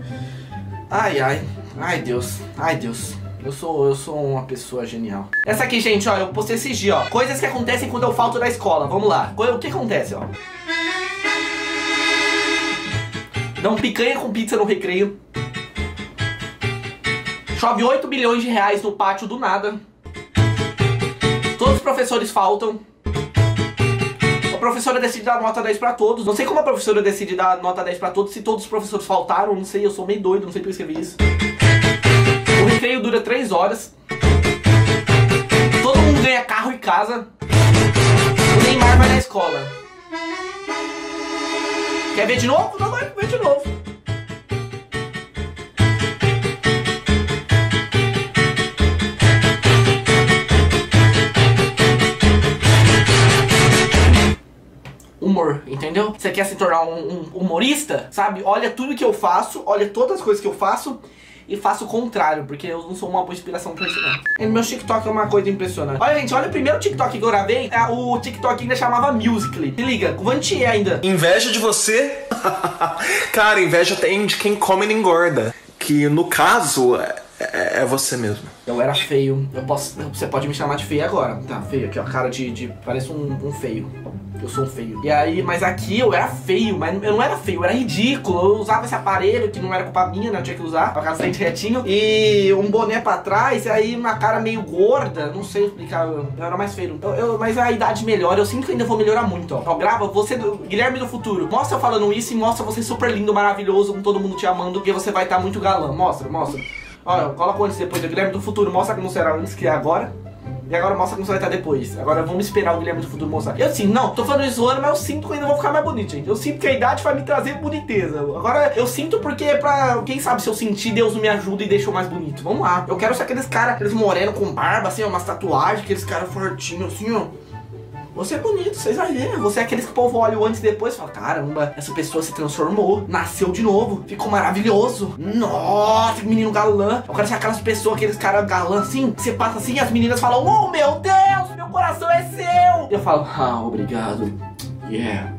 Ai, ai. Ai, Deus. Ai, Deus. Eu sou, eu sou uma pessoa genial. Essa aqui, gente, ó, eu postei esses dias, ó. Coisas que acontecem quando eu falto da escola. Vamos lá. O que acontece, ó? Dão picanha com pizza no recreio. Chove 8 bilhões de reais no pátio do nada. Todos os professores faltam. Professora decide dar nota 10 pra todos. Não sei como a professora decide dar nota 10 pra todos, se todos os professores faltaram, não sei, eu sou meio doido, não sei por que eu escrevi isso. O recreio dura 3 horas. Todo mundo ganha carro e casa. O Neymar vai na escola. Quer ver de novo? Não vai ver de novo. Humor, entendeu? Você quer se tornar um, um, humorista, sabe? Olha tudo que eu faço, olha todas as coisas que eu faço e faço o contrário, porque eu não sou uma boa inspiração pra isso não. E meu TikTok é uma coisa impressionante. Olha, gente, olha o primeiro TikTok que eu gravei, é, o TikTok ainda chamava Musical.ly. Se liga, Vantier ainda. Inveja de você? Cara, inveja tem de quem come e engorda. Que no caso é, é, é você mesmo. Eu era feio. Eu posso. Você pode me chamar de feio agora. Tá, feio aqui, ó. Cara de. de parece um, um feio. Eu sou um feio. E aí, mas aqui eu era feio, mas eu não era feio, eu era ridículo. Eu usava esse aparelho que não era culpa minha, né? Eu tinha que usar pra ficar frente retinho. E um boné pra trás, e aí uma cara meio gorda. Não sei explicar. Eu, eu era mais feio. Eu, eu, mas a idade melhora, eu sinto que ainda vou melhorar muito, ó. Ó, grava você, do, Guilherme do futuro. Mostra eu falando isso e mostra você super lindo, maravilhoso, com todo mundo te amando, porque você vai estar tá muito galã. Mostra, mostra. Olha, coloca antes depois do Guilherme do futuro. Mostra como será antes que é agora. E agora mostra como você vai estar depois. Agora vamos esperar o Guilherme do futuro mostrar. Eu sim, não, tô falando isso mas eu sinto que ainda vou ficar mais bonito, gente. Eu sinto que a idade vai me trazer boniteza. Agora eu sinto porque é pra. Quem sabe se eu sentir, Deus me ajuda e deixa eu mais bonito. Vamos lá. Eu quero ser aqueles caras, aqueles morenos com barba, assim, ó, umas tatuagens, aqueles caras fortinhos, assim, ó. Você é bonito, vão ver. Você é aqueles que o povo olha o antes e depois e fala: caramba, essa pessoa se transformou, nasceu de novo, ficou maravilhoso. Nossa, que menino galã. Eu quero ser aquelas pessoas, aqueles caras galã assim. Você passa assim e as meninas falam: oh meu Deus, meu coração é seu. E eu falo: ah, obrigado. Yeah.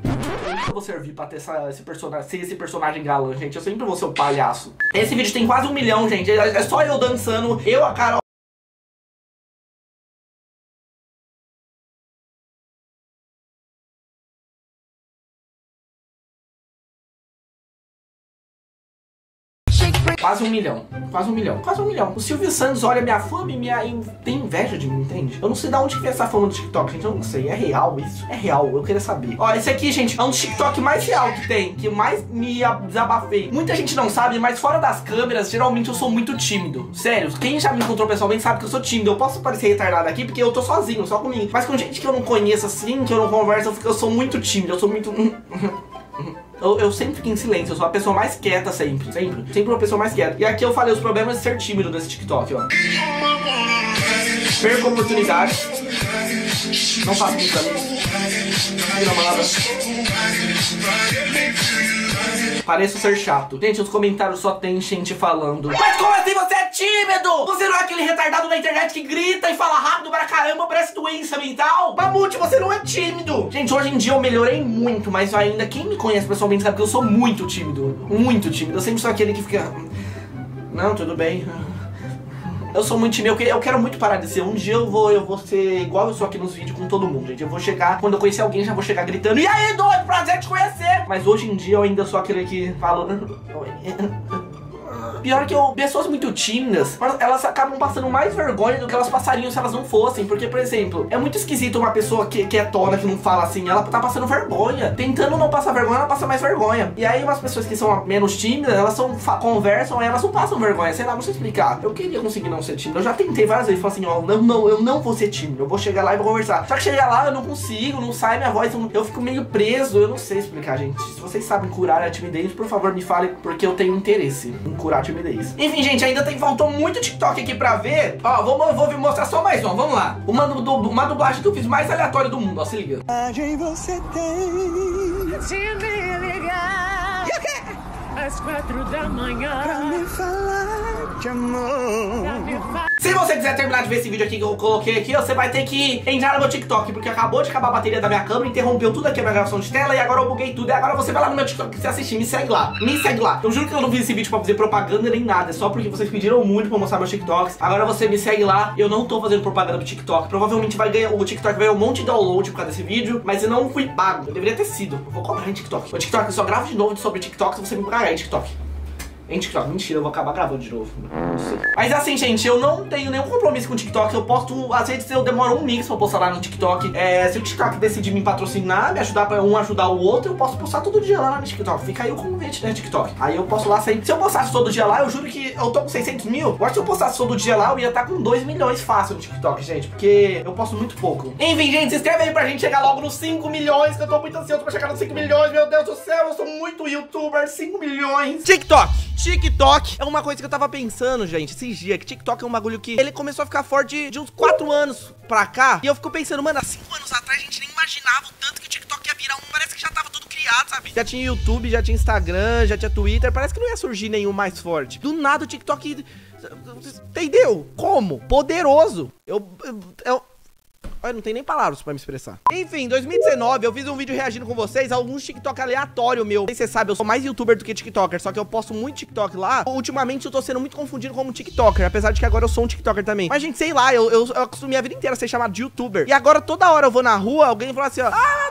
Eu vou servir pra ter essa, esse personagem, ser esse personagem galã, gente. Eu sempre vou ser o palhaço. Esse vídeo tem quase um milhão, gente. É só eu dançando, eu, a Carol. Quase um milhão. Quase um milhão. Quase um milhão. O Silvio Santos olha minha fama e minha in... tem inveja de mim, entende? Eu não sei de onde vem essa fama do TikTok, gente. Eu não sei. É real isso? É real. Eu queria saber. Ó, esse aqui, gente, é um TikTok mais real que tem. Que mais me desabafei. Muita gente não sabe, mas fora das câmeras, geralmente eu sou muito tímido. Sério. Quem já me encontrou pessoalmente sabe que eu sou tímido. Eu posso parecer retardado aqui porque eu tô sozinho, só comigo. Mas com gente que eu não conheço assim, que eu não converso, eu, fico, eu sou muito tímido. Eu sou muito. Eu, eu, sempre fico em silêncio, eu sou a pessoa mais quieta sempre, sempre. Sempre uma pessoa mais quieta. E aqui eu falei os problemas de ser tímido nesse TikTok, ó. Perco oportunidade. Não faço isso Vira uma Pareço ser chato. Gente, os comentários só tem gente falando. Mas como assim você é tímido? Você não é aquele retardado na internet que grita e fala rápido para caramba, parece doença mental? Mamute, você não é tímido. Gente, hoje em dia eu melhorei muito, mas ainda quem me conhece pessoalmente sabe que eu sou muito tímido. Muito tímido. Eu sempre sou aquele que fica... Não, tudo bem. Eu sou muito tímido, eu quero muito parar de ser. Um dia eu vou, eu vou ser igual eu sou aqui nos vídeos com todo mundo, gente. Eu vou chegar, quando eu conhecer alguém, já vou chegar gritando, e aí, doido, prazer te conhecer! Mas hoje em dia eu ainda sou aquele que fala. Pior que eu, pessoas muito tímidas, elas acabam passando mais vergonha do que elas passariam se elas não fossem. Porque, por exemplo, é muito esquisito uma pessoa que, que é tona, que não fala assim, ela tá passando vergonha. Tentando não passar vergonha, ela passa mais vergonha. E aí umas pessoas que são menos tímidas, elas são, conversam e elas não passam vergonha. Sei lá, não sei explicar. Eu queria conseguir não ser tímido. Eu já tentei várias vezes, falei assim, ó, não, não, eu não vou ser tímido. Eu vou chegar lá e vou conversar. Só que chegar lá, eu não consigo, não sai minha voz, eu, eu fico meio preso. Eu não sei explicar, gente. Se vocês sabem curar a timidez, por favor, me falem, porque eu tenho interesse em curar a timidez. Enfim, gente, ainda tem, faltou muito TikTok aqui pra ver. Ó, vou, vou mostrar só mais um, vamos lá. Uma, du, uma dublagem que eu fiz mais aleatória do mundo, ó, se liga. você tem de me ligar. Às quatro da manhã. Pra me falar de amor. Se você quiser terminar de ver esse vídeo aqui que eu coloquei aqui, você vai ter que entrar no meu TikTok, porque acabou de acabar a bateria da minha câmera, interrompeu tudo aqui a minha gravação de tela e agora eu buguei tudo. E agora você vai lá no meu TikTok se assistir, me segue lá, me segue lá. Eu juro que eu não fiz esse vídeo pra fazer propaganda nem nada, é só porque vocês pediram muito pra mostrar meus TikToks. Agora você me segue lá, eu não tô fazendo propaganda pro TikTok. Provavelmente vai ganhar, o TikTok vai ganhar um monte de download por causa desse vídeo, mas eu não fui pago. Eu deveria ter sido. Eu vou cobrar em TikTok. O TikTok, eu só gravo de novo sobre TikTok se você me pagar TikTok. Em TikTok, mentira, eu vou acabar gravando de novo. Não sei. Mas assim, gente, eu não tenho nenhum compromisso com o TikTok. Eu posto, às vezes eu demoro um mix pra postar lá no TikTok. É, se o TikTok decidir me patrocinar, me ajudar pra um ajudar o outro, eu posso postar todo dia lá no TikTok. Fica aí o convite, né, TikTok. Aí eu posto lá sempre. Se eu postasse todo dia lá, eu juro que eu tô com 600 mil. Eu acho que se eu postasse todo dia lá, eu ia estar com 2 milhões fácil no TikTok, gente. Porque eu posto muito pouco. Enfim, gente, se inscreve aí pra gente chegar logo nos 5 milhões, que eu tô muito ansioso pra chegar nos 5 milhões. Meu Deus do céu, eu sou muito youtuber. 5 milhões. TikTok. TikTok é uma coisa que eu tava pensando, gente, esses dias, que TikTok é um bagulho que ele começou a ficar forte de uns 4 anos pra cá. E eu fico pensando, mano, há 5 anos atrás a gente nem imaginava o tanto que o TikTok ia virar um. Parece que já tava tudo criado, sabe? Já tinha YouTube, já tinha Instagram, já tinha Twitter. Parece que não ia surgir nenhum mais forte. Do nada o TikTok. Entendeu? Como? Poderoso. Eu. eu, eu Olha, não tem nem palavras pra me expressar. Enfim, 2019 eu fiz um vídeo reagindo com vocês a alguns TikTok aleatório meu. Você sabe, eu sou mais youtuber do que TikToker, só que eu posto muito TikTok lá. Ultimamente eu tô sendo muito confundido como TikToker, apesar de que agora eu sou um TikToker também. Mas, gente, sei lá, eu, eu, eu acostumei a vida inteira a ser chamado de youtuber. E agora toda hora eu vou na rua, alguém fala assim, ó. Ah,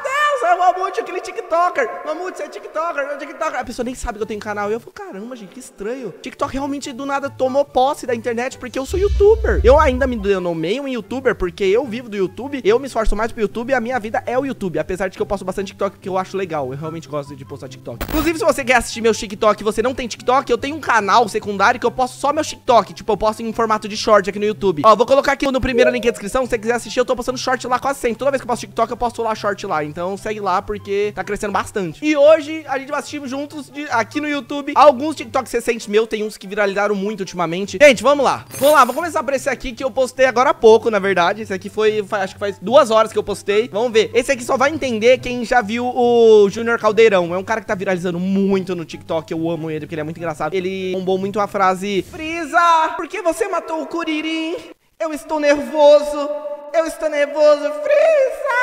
meu é o Mamute, aquele TikToker. Mamute, você é TikToker, é TikToker. A pessoa nem sabe que eu tenho canal. E eu falo, caramba, gente, que estranho. TikTok realmente do nada tomou posse da internet porque eu sou youtuber. Eu ainda me denomeio um youtuber porque eu vivo do YouTube, eu me esforço mais pro YouTube e a minha vida é o YouTube. Apesar de que eu posto bastante TikTok que eu acho legal. Eu realmente gosto de postar TikTok. Inclusive, se você quer assistir meus TikTok e você não tem TikTok, eu tenho um canal secundário que eu posto só meus TikTok. Tipo, eu posto em formato de short aqui no YouTube. Ó, vou colocar aqui no primeiro link da descrição. Se você quiser assistir, eu tô postando short lá quase sempre. Toda vez que eu posto TikTok, eu posto lá short lá. Então segue lá porque tá crescendo bastante. E hoje a gente vai assistir juntos de, aqui no YouTube alguns TikToks recentes meus. Tem uns que viralizaram muito ultimamente. Gente, vamos lá. Vamos lá, vou começar por esse aqui que eu postei agora há pouco, na verdade. Esse aqui foi, acho que faz duas horas que eu postei. Vamos ver. Esse aqui só vai entender quem já viu o Júnior Caldeirão. É um cara que tá viralizando muito no TikTok. Eu amo ele porque ele é muito engraçado. Ele bombou muito a frase: Frieza, por que você matou o Kuririn? Eu estou nervoso. Eu estou nervoso, Frieza!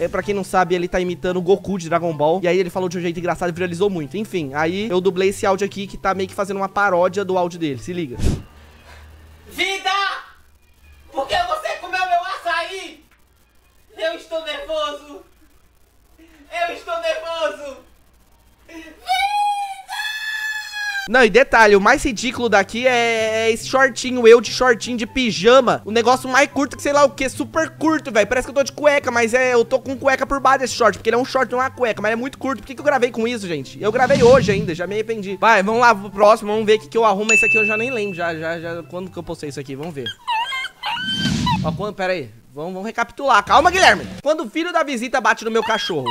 É, pra quem não sabe, ele tá imitando o Goku de Dragon Ball. E aí ele falou de um jeito engraçado e viralizou muito. Enfim, aí eu dublei esse áudio aqui que tá meio que fazendo uma paródia do áudio dele. Se liga. Vida! Por que você comeu meu açaí? Eu estou nervoso! Eu estou nervoso! Não, e detalhe, o mais ridículo daqui é, é esse shortinho, eu de shortinho de pijama. O negócio mais curto que sei lá o que, super curto, velho. Parece que eu tô de cueca, mas é, eu tô com cueca por baixo desse short, porque ele é um short, não é uma cueca, mas é muito curto. Por que, que eu gravei com isso, gente? Eu gravei hoje ainda, já me arrependi. Vai, vamos lá pro próximo, vamos ver o que, que eu arrumo. Esse aqui eu já nem lembro, já, já, já, quando que eu postei isso aqui, vamos ver. Ó, quando, pera aí, vamos, vamos recapitular. Calma, Guilherme. Quando o filho da visita bate no meu cachorro.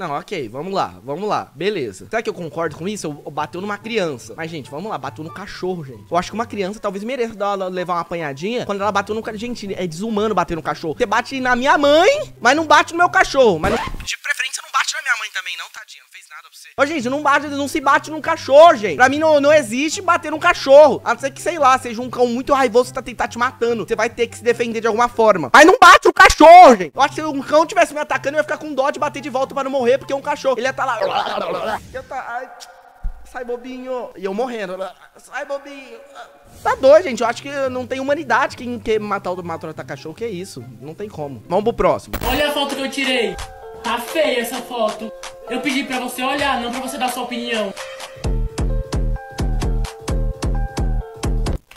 Não, ok, vamos lá, vamos lá, beleza. Será que eu concordo com isso? Eu, eu bateu numa criança. Mas, gente, vamos lá, bateu no cachorro, gente. Eu acho que uma criança talvez mereça dar, levar uma apanhadinha quando ela bateu no cachorro. Gente, é desumano bater no cachorro. Você bate na minha mãe, mas não bate no meu cachorro. Mas não... De preferência, não bate na minha mãe também, não, tadinha. Nada pra você. Ô, gente, não, bate, não se bate num cachorro, gente. Pra mim, não, não existe bater num cachorro. A não ser que, sei lá, seja um cão muito raivoso que tá tentar te matando. Você vai ter que se defender de alguma forma. Mas não bate o cachorro, gente. Eu acho que se um cão tivesse me atacando, eu ia ficar com dó de bater de volta pra não morrer, porque é um cachorro. Ele ia estar tá lá. Eu tá, ai, sai, bobinho. E eu morrendo. Sai, bobinho. Tá doido, gente. Eu acho que não tem humanidade quem quer matar o maltratar cachorro. Que é isso? Não tem como. Vamos pro próximo. Olha a foto que eu tirei. Tá feia essa foto. Eu pedi pra você olhar, não pra você dar sua opinião.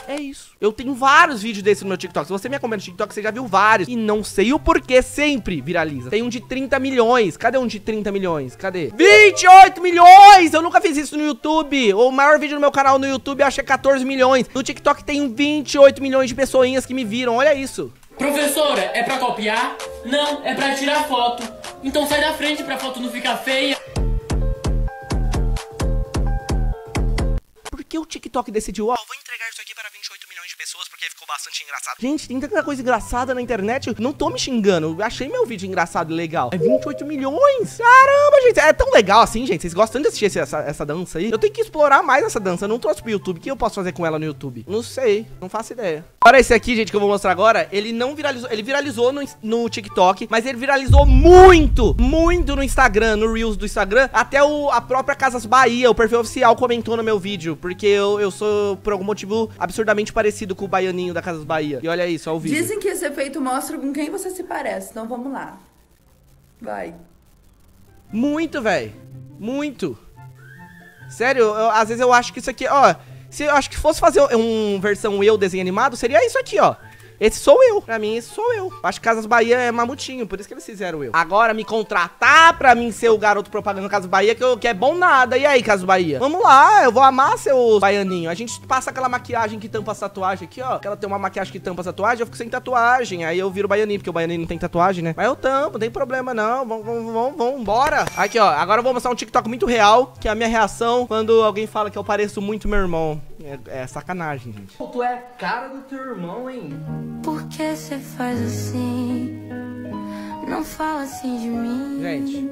É isso. Eu tenho vários vídeos desses no meu TikTok. Se você me acompanha no TikTok, você já viu vários. E não sei o porquê sempre viraliza. Tem um de 30 milhões. Cadê um de 30 milhões? Cadê? 28 milhões! Eu nunca fiz isso no YouTube. O maior vídeo no meu canal no YouTube eu acho que é 14 milhões. No TikTok tem 28 milhões de pessoinhas que me viram. Olha isso. Professora, é pra copiar? Não, é pra tirar foto. Então sai da frente pra foto não ficar feia. Por que o TikTok decidiu, ó, oh, vou entregar isso aqui para 28 milhões de pessoas porque ficou bastante engraçado. Gente, tem tanta coisa engraçada na internet. Não tô me xingando. Eu achei meu vídeo engraçado e legal. É 28 milhões. Caramba, gente. É tão legal assim, gente. Vocês gostam de assistir essa, essa dança aí? Eu tenho que explorar mais essa dança. Eu não trouxe pro YouTube. O que eu posso fazer com ela no YouTube? Não sei. Não faço ideia. Olha esse aqui, gente, que eu vou mostrar agora. Ele não viralizou. Ele viralizou no, no TikTok, mas ele viralizou muito, muito no Instagram, no Reels do Instagram. Até o, a própria Casas Bahia, o perfil oficial, comentou no meu vídeo. Porque eu, eu sou, por algum motivo, absurdamente parecido com o baianinho da Casas Bahia. E olha isso, ó o vídeo. Dizem que esse efeito mostra com quem você se parece, então vamos lá. Vai. Muito, velho. Muito. Sério, eu- às vezes eu acho que isso aqui, ó. Se eu acho que fosse fazer um versão eu desenho animado, seria isso aqui, ó. Esse sou eu. Pra mim, esse sou eu. Acho que Casas Bahia é mamutinho, por isso que eles fizeram eu. Agora, me contratar pra mim ser o garoto propaganda Casas Bahia, que, eu, que é bom nada. E aí, Casas Bahia? Vamos lá, eu vou amar seu baianinho. A gente passa aquela maquiagem que tampa as tatuagens aqui, ó. Ela tem uma maquiagem que tampa as tatuagens, eu fico sem tatuagem. Aí eu viro baianinho, porque o baianinho não tem tatuagem, né? Mas eu tampo, não tem problema não. Vamos, vamos, vamos, vamos, bora. Aqui, ó. Agora eu vou mostrar um TikTok muito real, que é a minha reação quando alguém fala que eu pareço muito meu irmão. É, é sacanagem, gente. Tu é cara do teu irmão, hein? Por que você faz assim? Não fala assim de mim. Gente,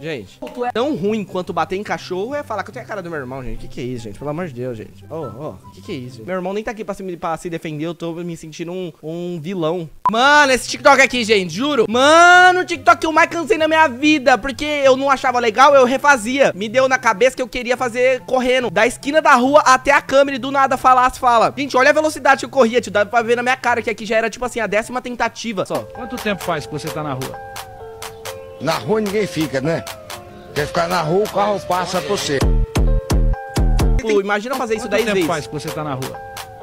gente. Tão ruim quanto bater em cachorro é falar que eu tenho a cara do meu irmão, gente. Que que é isso, gente? Pelo amor de Deus, gente. Ô, ô, que que é isso? gente? Meu irmão nem tá aqui pra se, pra se defender, eu tô me sentindo um, um vilão. Mano, esse TikTok aqui, gente, juro. Mano, o TikTok que eu mais cansei na minha vida, porque eu não achava legal, eu refazia. Me deu na cabeça que eu queria fazer correndo, da esquina da rua até a câmera e do nada falar as fala. Gente, olha a velocidade que eu corria, tio, dá pra ver na minha cara que aqui já era, tipo assim, a décima tentativa só. Quanto tempo faz que você tá na rua? Na rua ninguém fica, né? Quer ficar na rua, o carro passa por você. Pô, imagina fazer isso Quanto 10 tempo vezes. faz que você tá na rua?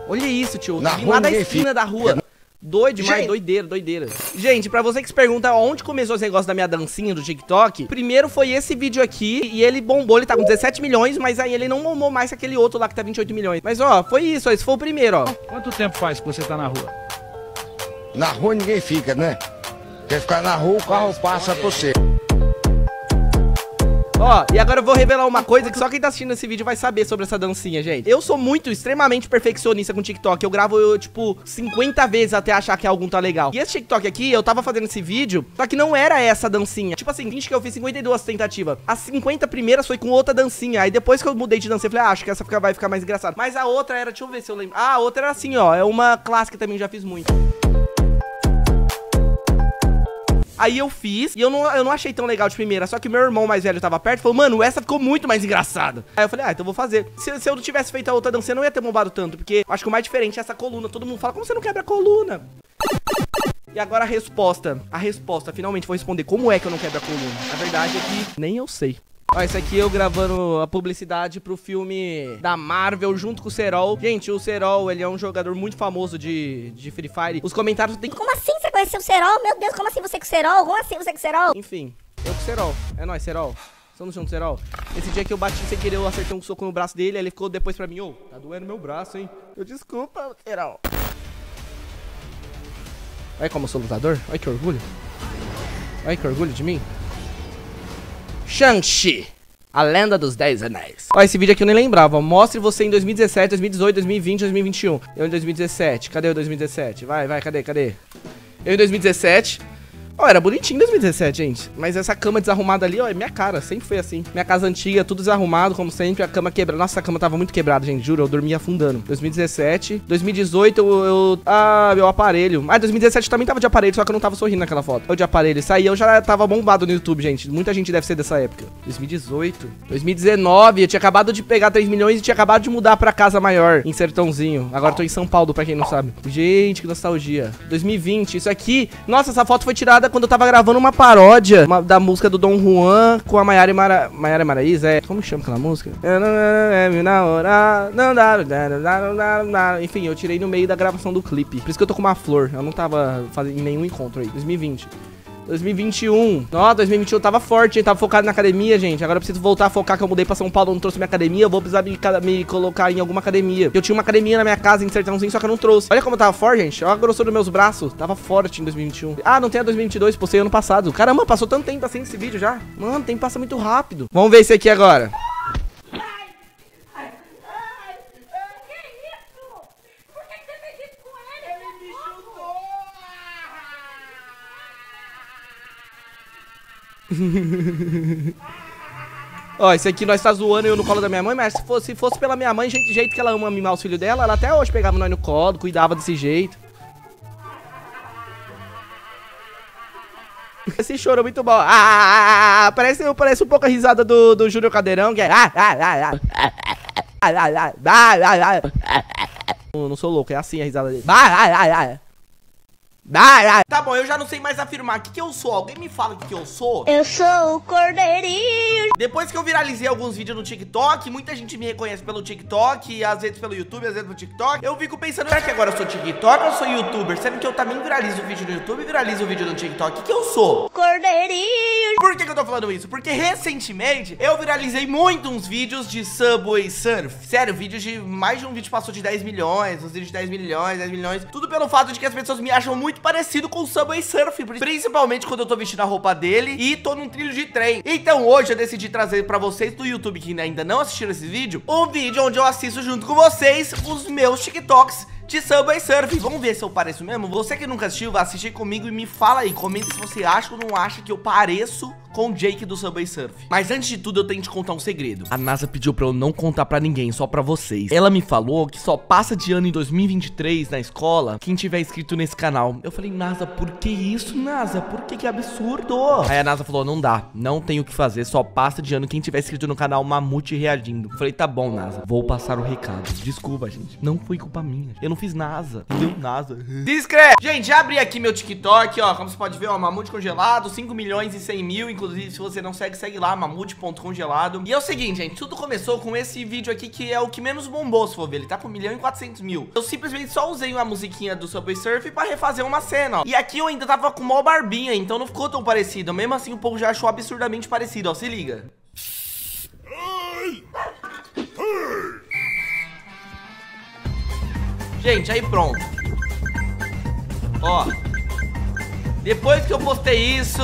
Olha isso, tio. Na rua lá da esquina fica. da rua. Doido demais, Gente. doideira, doideira. Gente, pra você que se pergunta onde começou esse negócio da minha dancinha do TikTok, primeiro foi esse vídeo aqui e ele bombou, ele tá com 17 milhões, mas aí ele não bombou mais que aquele outro lá que tá 28 milhões. Mas ó, foi isso, ó, esse foi o primeiro, ó. Quanto tempo faz que você tá na rua? Na rua ninguém fica, né? Quer ficar na rua, o carro passa por você. Ó, e agora eu vou revelar uma coisa que só quem tá assistindo esse vídeo vai saber sobre essa dancinha, gente. Eu sou muito, extremamente perfeccionista com TikTok. Eu gravo, eu, tipo, 50 vezes até achar que algum tá legal. E esse TikTok aqui, eu tava fazendo esse vídeo, só que não era essa dancinha. Tipo assim, 20 que eu fiz 52 tentativas. As 50 primeiras foi com outra dancinha. Aí depois que eu mudei de dança, eu falei, ah, acho que essa vai ficar mais engraçada. Mas a outra era, deixa eu ver se eu lembro. Ah, a outra era assim, ó. É uma clássica também, já fiz muito. Aí eu fiz, e eu não, eu não achei tão legal de primeira. Só que meu irmão mais velho tava perto e falou, mano, essa ficou muito mais engraçada. Aí eu falei, ah, então vou fazer. Se, se eu não tivesse feito a outra dança, eu não ia ter bombado tanto. Porque acho que o mais diferente é essa coluna. Todo mundo fala, como você não quebra a coluna? E agora a resposta. A resposta, finalmente, vou responder como é que eu não quebro a coluna. A verdade é que nem eu sei. Ó, esse aqui eu gravando a publicidade pro filme da Marvel junto com o Serol. Gente, o Serol, ele é um jogador muito famoso de, de Free Fire. Os comentários tem Como assim conheceu o Serol? Meu Deus, como assim você com o Serol? Como assim você com o Serol? Enfim, eu com o Serol. É nóis, Serol. Estamos juntos, Serol. Esse dia que eu bati sem querer, eu acertei um soco no braço dele, ele ficou depois pra mim, ô, tá doendo meu braço, hein? Eu, desculpa, Serol. Olha como eu sou lutador. Olha que orgulho. Olha que orgulho de mim. Shang-Chi. A lenda dos 10 anéis. Ó, esse vídeo aqui eu nem lembrava. Mostre você em 2017, 2018, 2020, 2021. Eu em 2017. Cadê o 2017? Vai, vai, cadê, cadê? Eu em 2017. Ó, era bonitinho em 2017, gente. Mas essa cama desarrumada ali, ó, é minha cara. Sempre foi assim. Minha casa antiga, tudo desarrumado, como sempre. A cama quebrada. Nossa, a cama tava muito quebrada, gente. Juro, eu dormia afundando. 2017. 2018, eu. eu ah, meu aparelho. Ah, 2017 eu também tava de aparelho, só que eu não tava sorrindo naquela foto. Eu de aparelho. Isso aí eu já tava bombado no YouTube, gente. Muita gente deve ser dessa época. 2018. 2019, eu tinha acabado de pegar 3 milhões e tinha acabado de mudar pra casa maior, em Sertãozinho. Agora eu tô em São Paulo, pra quem não sabe. Gente, que nostalgia. 2020, isso aqui. Nossa, essa foto foi tirada quando eu tava gravando uma paródia uma- da música do Dom Juan com a Maiara Mara... Maiara e Maraíza. É. Como chama aquela música? Enfim, eu tirei no meio da gravação do clipe. Por isso que eu tô com uma flor. Eu não tava fazendo nenhum encontro aí. 2020. 2021. Ó, 2021 eu tava forte, hein? Tava focado na academia, gente. Agora eu preciso voltar a focar que eu mudei pra São Paulo, não trouxe minha academia. Eu vou precisar me, me colocar em alguma academia. Eu tinha uma academia na minha casa em Sertãozinho, só que eu não trouxe. Olha como eu tava forte, gente. Olha a grossura dos meus braços. Tava forte em 2021. Ah, não tem a 2022, postei ano passado. Caramba, passou tanto tempo assim esse vídeo já. Mano, o tempo passa muito rápido. Vamos ver esse aqui agora. Ó, esse aqui nós tá zoando eu no colo da minha mãe, mas se fosse, se fosse pela minha mãe, gente, jeito que ela ama mimar os filhos dela, ela até hoje pegava nós no colo, cuidava desse jeito. Esse choro é muito bom. Ah, ah, ah, parece, parece um pouco a risada do, do Júnior Cadeirão, que é. Ah, ah, ah, ah. Ah, ah, ah, ah, ah, ah. Não, não sou louco, é assim a risada dele. Ah, ah, ah, ah. Ah, ah. Tá bom, eu já não sei mais afirmar o que, que eu sou. Alguém me fala o que, que eu sou? Eu sou o cordeirinho. Depois que eu viralizei alguns vídeos no TikTok, muita gente me reconhece pelo TikTok, às vezes pelo YouTube, às vezes pelo TikTok. Eu fico pensando, será que agora eu sou TikTok ou eu sou YouTuber? Sendo que eu também viralizo o vídeo no YouTube e viralizo o vídeo no TikTok. O que, que eu sou? Cordeirinho. Por que, que eu tô falando isso? Porque recentemente eu viralizei muito uns vídeos de Subway Surf. Sério, vídeos de. Mais de um vídeo passou de 10 milhões, uns vídeos de 10 milhões, 10 milhões. Tudo pelo fato de que as pessoas me acham muito parecido com o Subway Surf. Principalmente quando eu tô vestindo a roupa dele e tô num trilho de trem. Então hoje eu decidi trazer pra vocês do YouTube que ainda não assistiram esse vídeo, um vídeo onde eu assisto junto com vocês os meus TikToks de Subway Surf. Vamos ver se eu pareço mesmo? Você que nunca assistiu, vai assistir comigo e me fala aí. Comenta se você acha ou não acha que eu pareço com o Jake do Subway Surf. Mas antes de tudo, eu tenho que te contar um segredo. A NASA pediu pra eu não contar pra ninguém, só pra vocês. Ela me falou que só passa de ano em 2023 na escola quem tiver inscrito nesse canal. Eu falei, NASA, por que isso, NASA? Por que que absurdo? Aí a NASA falou, não dá, não tem o que fazer, só passa de ano quem tiver inscrito no canal Mamute Reagindo. Eu falei, tá bom, NASA, vou passar o recado. Desculpa, gente, não foi culpa minha. Eu não fiz NASA, entendeu? NASA. Se inscreve! Gente, abri aqui meu TikTok, ó, como você pode ver, ó, Mamute congelado, 5 milhões e 100 mil, Inclusive, se você não segue, segue lá, mamute.congelado. E é o seguinte, gente, tudo começou com esse vídeo aqui que é o que menos bombou, se for ver. Ele tá com 1 milhão e 400 mil. Eu simplesmente só usei uma musiquinha do Subway Surf pra refazer uma cena, ó. E aqui eu ainda tava com mó barbinha, então não ficou tão parecido. Mesmo assim, o povo já achou absurdamente parecido, ó. Se liga. Gente, aí pronto. Ó. Depois que eu postei isso,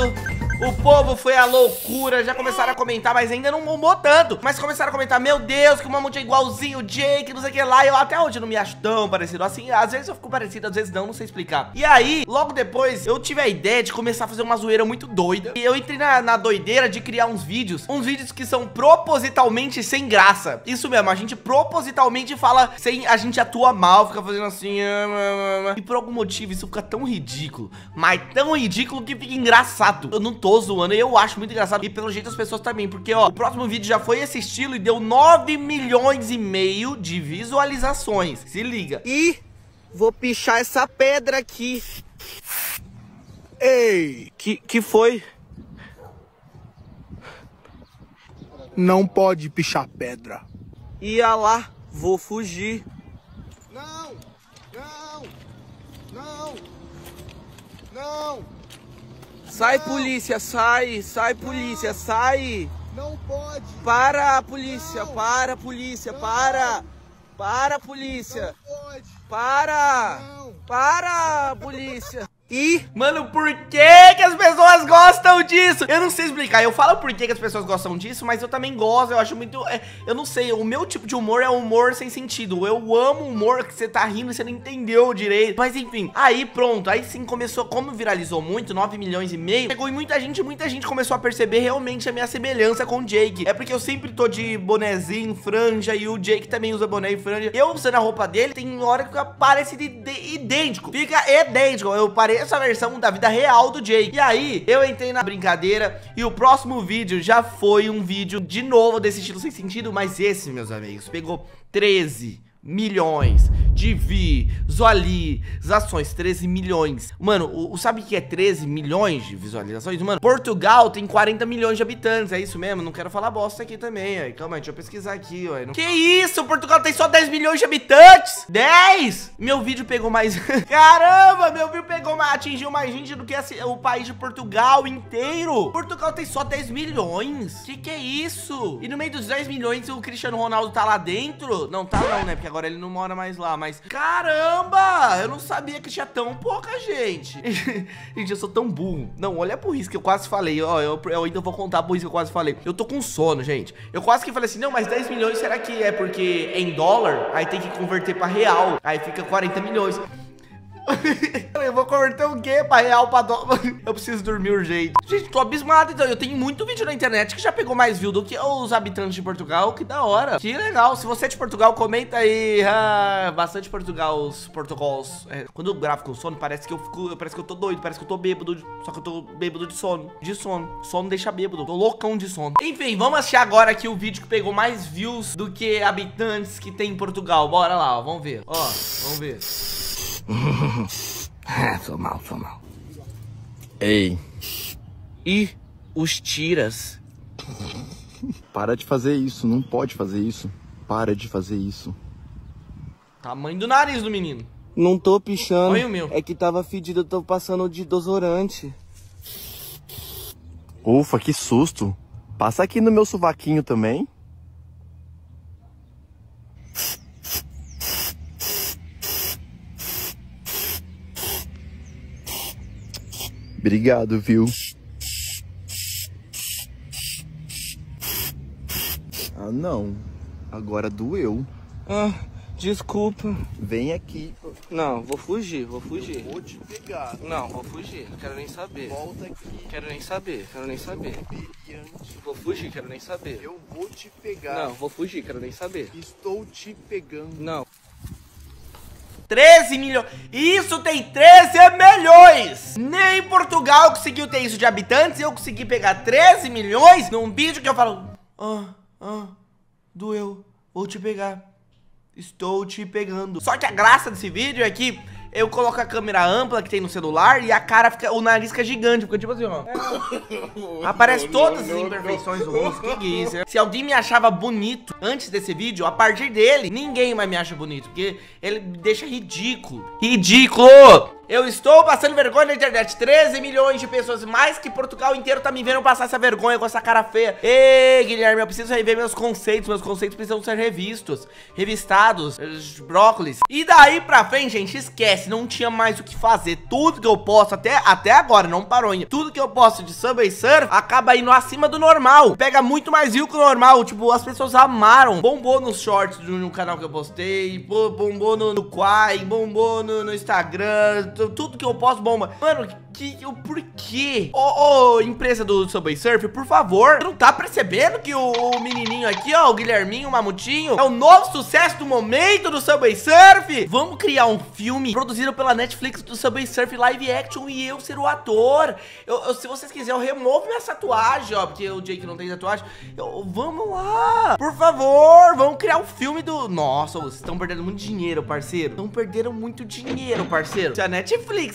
o povo foi à loucura, já começaram a comentar, mas ainda não bombou tanto. Mas começaram a comentar, meu Deus, que o Mamute é igualzinho o Jake, não sei o que lá. Eu até hoje não me acho tão parecido assim. Às vezes eu fico parecido, às vezes não, não sei explicar. E aí, logo depois, eu tive a ideia de começar a fazer uma zoeira muito doida. E eu entrei na, na doideira de criar uns vídeos, uns vídeos que são propositalmente sem graça. Isso mesmo, a gente propositalmente fala sem... A gente atua mal, fica fazendo assim... E por algum motivo isso fica tão ridículo, mas tão ridículo que fica engraçado. Eu não tô tô zoando e eu acho muito engraçado. E pelo jeito as pessoas também, porque ó, o próximo vídeo já foi esse estilo e deu 9 milhões e meio de visualizações. Se liga. E vou pichar essa pedra aqui. Ei, que, que foi? Não pode pichar pedra. Ia lá, vou fugir. Não, não, não, não. Sai, polícia, sai, sai, polícia, sai. Não pode. Para, polícia, para, polícia, para. Para, polícia. Não pode. Para. Não. Para, polícia. E, mano, por que que as pessoas gostam disso? Eu não sei explicar, eu falo por que que as pessoas gostam disso, mas eu também gosto, eu acho muito... É, eu não sei, o meu tipo de humor é humor sem sentido. Eu amo humor que você tá rindo e você não entendeu direito. Mas enfim, aí pronto, aí sim começou, como viralizou muito, 9 milhões e meio, pegou e muita gente, muita gente começou a perceber realmente a minha semelhança com o Jake. É porque eu sempre tô de bonezinho, franja, e o Jake também usa boné e franja. Eu usando a roupa dele, tem hora que parece idêntico, fica idêntico, eu pareço essa versão da vida real do Jake. E aí, eu entrei na brincadeira e o próximo vídeo já foi um vídeo de novo desse estilo sem sentido, mas esse, meus amigos, pegou 13 milhões de visualizações, 13 milhões. Mano, o, o, sabe o que é 13 milhões de visualizações? Mano, Portugal tem 40 milhões de habitantes, é isso mesmo? Não quero falar bosta aqui também, aí. Calma aí, deixa eu pesquisar aqui, ó. Que isso? Portugal tem só 10 milhões de habitantes? 10? Meu vídeo pegou mais... Caramba, meu vídeo pegou mais... Atingiu mais gente do que o país de Portugal inteiro. Portugal tem só 10 milhões? Que que é isso? E no meio dos 10 milhões o Cristiano Ronaldo tá lá dentro? Não tá não, né? Porque agora ele não mora mais lá, mas... Caramba! Eu não sabia que tinha tão pouca gente. gente, eu sou tão burro. Não, olha a burrice que eu quase falei. Ó, eu, eu ainda vou contar a burrice que eu quase falei. Eu tô com sono, gente. Eu quase que falei assim, não, mas 10 milhões será que é porque em dólar? Aí tem que converter pra real. Aí fica 40 milhões. eu vou converter o quê pra real pra dólar? Eu preciso dormir urgente. Gente, tô abismado, então. Eu tenho muito vídeo na internet que já pegou mais view do que os habitantes de Portugal. Que da hora. Que legal. Se você é de Portugal, comenta aí. Ah, bastante Portugal, os Portugals. É, quando eu gravo com sono, parece que eu fico. Parece que eu tô doido, parece que eu tô bêbado. Só que eu tô bêbado de sono. De sono. Sono deixa bêbado. Tô loucão de sono. Enfim, vamos achar agora aqui o vídeo que pegou mais views do que habitantes que tem em Portugal. Bora lá, ó. Vamos ver. Ó, vamos ver. Ah, sou mal, sou mal. Ei. E os tiras. Para de fazer isso, não pode fazer isso. Para de fazer isso. Tamanho do nariz do menino. Não tô pichando. Olha o meu. É que tava fedido, eu tô passando de desodorante. Ufa, que susto. Passa aqui no meu sovaquinho também. Obrigado, viu? Ah, não. Agora doeu. Ah, desculpa. Vem aqui. Não, vou fugir, vou fugir. Eu vou te pegar. Não, vou fugir. Quero nem saber. Volta aqui. Quero nem saber, quero nem saber. Vou fugir, quero nem saber. Eu vou te pegar. Não, vou fugir, quero nem saber. Estou te pegando. Não. 13 milhões. Isso tem 13 milhões. Nem Portugal conseguiu ter isso de habitantes. Eu consegui pegar 13 milhões num vídeo que eu falo. Ah, ah, doeu. Vou te pegar. Estou te pegando. Só que a graça desse vídeo é que eu coloco a câmera ampla que tem no celular e a cara fica. O nariz fica gigante. Fica tipo assim, ó. Aparece todas as imperfeições do rosto. Que que isso? Se alguém me achava bonito antes desse vídeo, a partir dele, ninguém mais me acha bonito. Porque ele me deixa ridículo. Ridículo! Eu estou passando vergonha na internet. 13 milhões de pessoas, mais que Portugal inteiro, tá me vendo passar essa vergonha com essa cara feia. Ei, Guilherme, eu preciso rever meus conceitos. Meus conceitos precisam ser revistos, revistados, brócolis. E daí pra frente, gente, esquece. Não tinha mais o que fazer. Tudo que eu posso, até, até agora, não parou ainda. Tudo que eu posto de Subway Surf acaba indo acima do normal. Pega muito mais view que o normal. Tipo, as pessoas amaram. Bombou nos shorts do, no canal que eu postei. bo- Bombou no, no Quai. Bombou no, no Instagram. Tu- Tudo que eu posto bomba. Mano, que, o porquê? Ô, ô, empresa do Subway Surf, por favor. Não tá percebendo que o, o menininho aqui, ó, o Guilherminho, o Mamutinho, é o novo sucesso do momento do Subway Surf? Vamos criar um filme produzido pela Netflix do Subway Surf live action e eu ser o ator. Eu, eu- se vocês quiserem, eu removo minha tatuagem, ó, porque o Jake não tem tatuagem. Eu- vamos lá, por favor, vamos criar um filme do... Nossa, vocês estão perdendo muito dinheiro, parceiro. Estão perdendo muito dinheiro, parceiro. Se a Netflix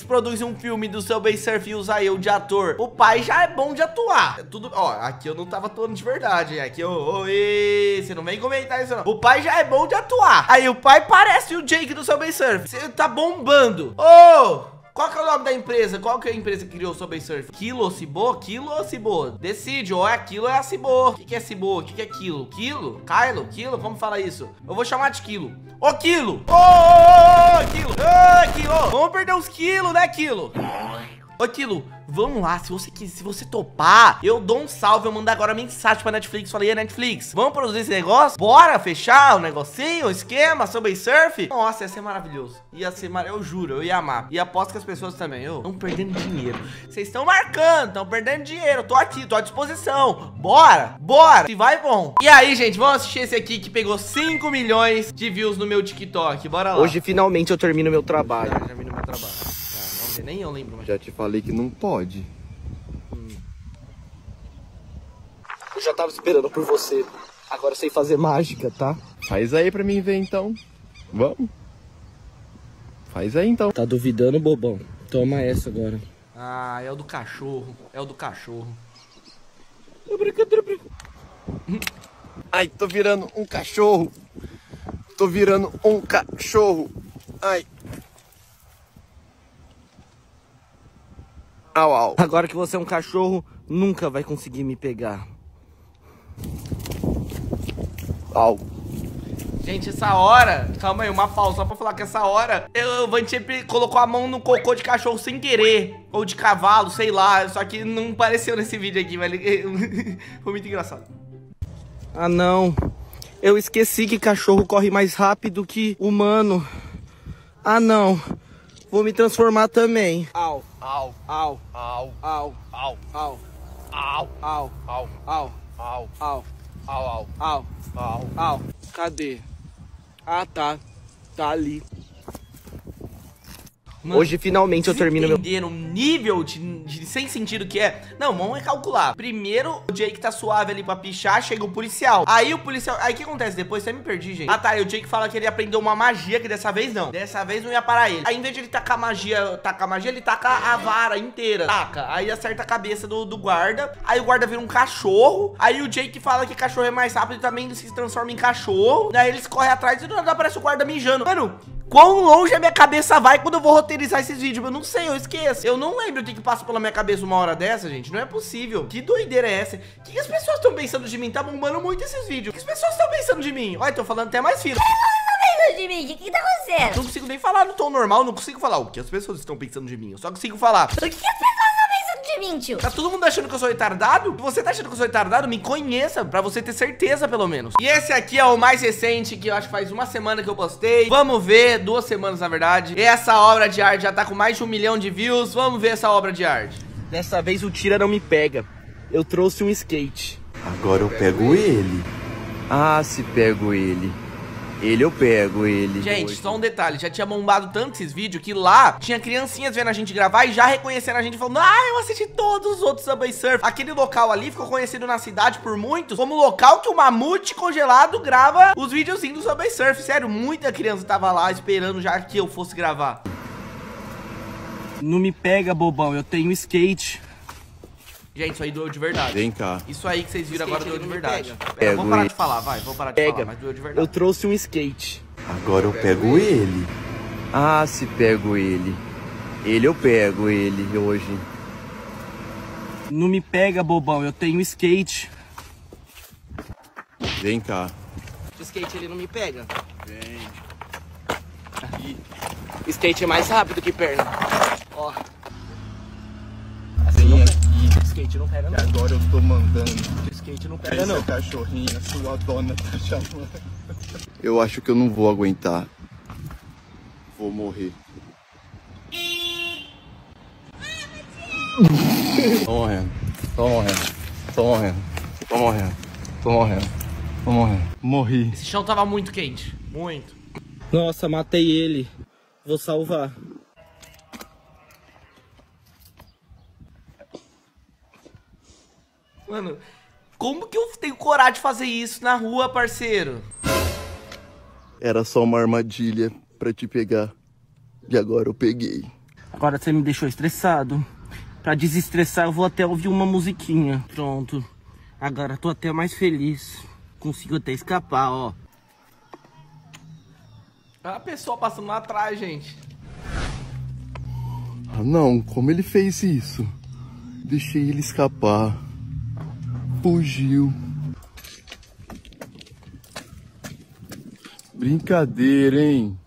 produz um filme do Subway Surf e usar eu de ator, o pai já é bom de atuar. É tudo... Ó, aqui eu não tava atuando de verdade? Aqui eu... Oi, você não vem comentar isso, não. O pai já é bom de atuar. Aí o pai parece o Jake do Subway Surf. Você tá bombando. Ô... Qual que é o nome da empresa? Qual que é a empresa que criou o Subway Surf? Ou Cibo? Ou Cibo? Decide, ou é aquilo ou é a Cibo. O que, que é Cibo? O que, que é quilo? Quilo? Kylo? Quilo? Como fala isso? Eu vou chamar de quilo. Ô, quilo! Ô, ô, ô, ô, quilo! Ô, quilo! Vamos perder uns quilos, né, quilo? Ô, Quilo, vamos lá, se você quiser, se você topar, eu dou um salve, eu mando agora mensagem pra Netflix, falei, "E Netflix, vamos produzir esse negócio? Bora fechar o negocinho, o esquema, Subway Surf? Nossa, ia ser maravilhoso, ia ser mar... eu juro, eu ia amar, e aposto que as pessoas também, eu, estão perdendo dinheiro, vocês estão marcando, estão perdendo dinheiro, eu tô aqui, tô à disposição, bora, bora, se vai, bom. E aí, gente, vamos assistir esse aqui que pegou 5 milhões de views no meu TikTok, bora lá. Hoje finalmente eu termino meu trabalho. Já termino meu trabalho, Nem eu lembro mais. Já te falei que não pode. Eu já tava esperando por você. Agora eu sei fazer mágica, tá? Faz aí pra mim ver então. Vamos. Faz aí então. Tá duvidando, bobão? Toma essa agora. Ah, é o do cachorro. É o do cachorro. Ai, tô virando um cachorro. Tô virando um cachorro. Ai. Au, au. Agora que você é um cachorro, nunca vai conseguir me pegar. Au. Gente, essa hora. Calma aí, uma pausa só pra falar que essa hora. Eu, o Vanchep colocou a mão no cocô de cachorro sem querer. Ou de cavalo, sei lá. Só que não apareceu nesse vídeo aqui, mas ele- foi muito engraçado. Ah, não. Eu esqueci que cachorro corre mais rápido que humano. Ah, não. Vou me transformar também. Au, au, au, au, au, au, au, au, au, au, au, au, au, au, au, au, au. Cadê? Ah, tá. Tá ali. Hoje finalmente eu termino meu. Entender o nível de, de sem sentido que é. Não, vamos calcular. Primeiro, o Jake tá suave ali pra pichar, chega o policial. Aí o policial. Aí o que acontece depois? Você me perdi, gente. Ah, tá. E o Jake fala que ele aprendeu uma magia, que dessa vez não. Dessa vez não ia parar ele. Aí, em vez de ele tacar magia, tacar magia, ele taca a vara inteira. Taca. Aí acerta a cabeça do, do guarda. Aí o guarda vira um cachorro. Aí o Jake fala que cachorro é mais rápido e também se transforma em cachorro. Aí eles correm atrás e do nada aparece o guarda mijando. Mano, Quão longe a minha cabeça vai quando eu vou roteirizar esses vídeos? Eu não sei, eu esqueço. Eu não lembro o que, que passa pela minha cabeça uma hora dessa, gente. Não é possível. Que doideira é essa? O que, que as pessoas estão pensando de mim? Tá bombando muito esses vídeos. O que as pessoas estão pensando de mim? Olha, tô falando até mais fino. de mim? O que, que tá acontecendo? Não consigo nem falar no tom normal, não consigo falar o que as pessoas estão pensando de mim. Eu só consigo falar. O que, que as pessoas Tá todo mundo achando que eu sou retardado? Se você tá achando que eu sou retardado, me conheça, pra você ter certeza, pelo menos. E esse aqui é o mais recente, que eu acho que faz uma semana que eu postei. Vamos ver, duas semanas, na verdade. Essa obra de arte já tá com mais de um milhão de views. Vamos ver essa obra de arte. Dessa vez o tira não me pega. Eu trouxe um skate. Agora eu pego ele. Ah, se pego ele. Ele eu pego, ele. Gente, só um detalhe, já tinha bombado tanto esses vídeos que lá tinha criancinhas vendo a gente gravar e já reconhecendo a gente falando, ah, eu assisti todos os outros Subway Surf. Aquele local ali ficou conhecido na cidade por muitos como local que o mamute congelado grava os videozinhos do Subway Surf. Sério, muita criança tava lá esperando já que eu fosse gravar. Não me pega, bobão, eu tenho skate. Gente, isso aí doeu de verdade. Vem cá. Isso aí que vocês viram agora doeu de verdade. Pera, vamos parar ele. de falar, vai, vamos parar de Pega. falar, mas doeu de verdade. Eu trouxe um skate. Agora eu pego ele. Ah, se pego ele. Ele eu pego, ele hoje. Não me pega, bobão, eu tenho skate. Vem cá. O skate ele não me pega. Vem. Skate é mais rápido que perna. Ó. Vem aqui. Skate não pega não. Que agora eu tô mandando. Skate não pega não. seu cachorrinho, a sua dona tá chamando. Eu acho que eu não vou aguentar. Vou morrer. Tô morrendo. Tô morrendo. Tô morrendo. Tô morrendo. Tô morrendo. Tô morrendo. Morri. Esse chão tava muito quente, muito. Nossa, matei ele. Vou salvar. Mano, como que eu tenho coragem de fazer isso na rua, parceiro? Era só uma armadilha pra te pegar. E agora eu peguei. Agora você me deixou estressado. Pra desestressar, eu vou até ouvir uma musiquinha. Pronto. Agora tô até mais feliz. Consigo até escapar, ó. A pessoa passando lá atrás, gente. Ah não, como ele fez isso? Deixei ele escapar. Fugiu. Brincadeira, hein?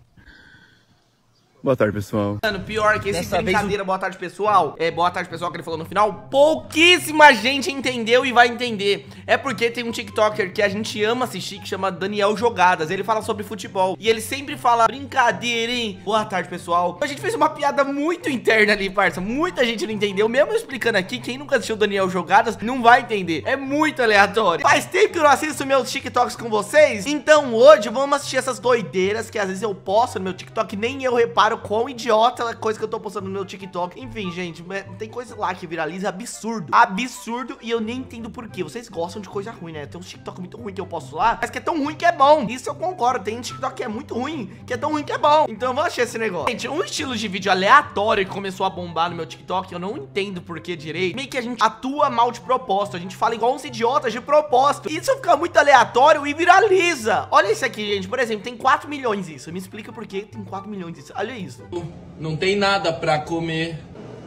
Boa tarde, pessoal. Mano, pior que esse Dessa vez brincadeira, boa tarde pessoal, é boa tarde pessoal que ele falou no final, pouquíssima gente entendeu e vai entender. É porque tem um TikToker que a gente ama assistir que chama Daniel Jogadas, ele fala sobre futebol e ele sempre fala brincadeira, hein? Boa tarde pessoal. A gente fez uma piada muito interna ali, parça, muita gente não entendeu, mesmo eu explicando aqui, quem nunca assistiu Daniel Jogadas não vai entender, é muito aleatório. Faz tempo que eu não assisto meus TikToks com vocês, então hoje vamos assistir essas doideiras que às vezes eu posto no meu TikTok e nem eu reparo quão idiota é a coisa que eu tô postando no meu TikTok. Enfim, gente, é, tem coisa lá que viraliza absurdo. Absurdo e eu nem entendo por quê. Vocês gostam de coisa ruim, né? Tem uns TikTok muito ruim que eu posto lá, mas que é tão ruim que é bom. Isso eu concordo. Tem um TikTok que é muito ruim, que é tão ruim que é bom. Então vamos achar esse negócio. Gente, um estilo de vídeo aleatório que começou a bombar no meu TikTok, eu não entendo por que direito. Meio que a gente atua mal de propósito. A gente fala igual uns idiotas de propósito. Isso fica muito aleatório e viraliza. Olha isso aqui, gente. Por exemplo, tem 4 milhões isso. Me explica por que tem 4 milhões isso. Olha isso. Não tem nada pra comer.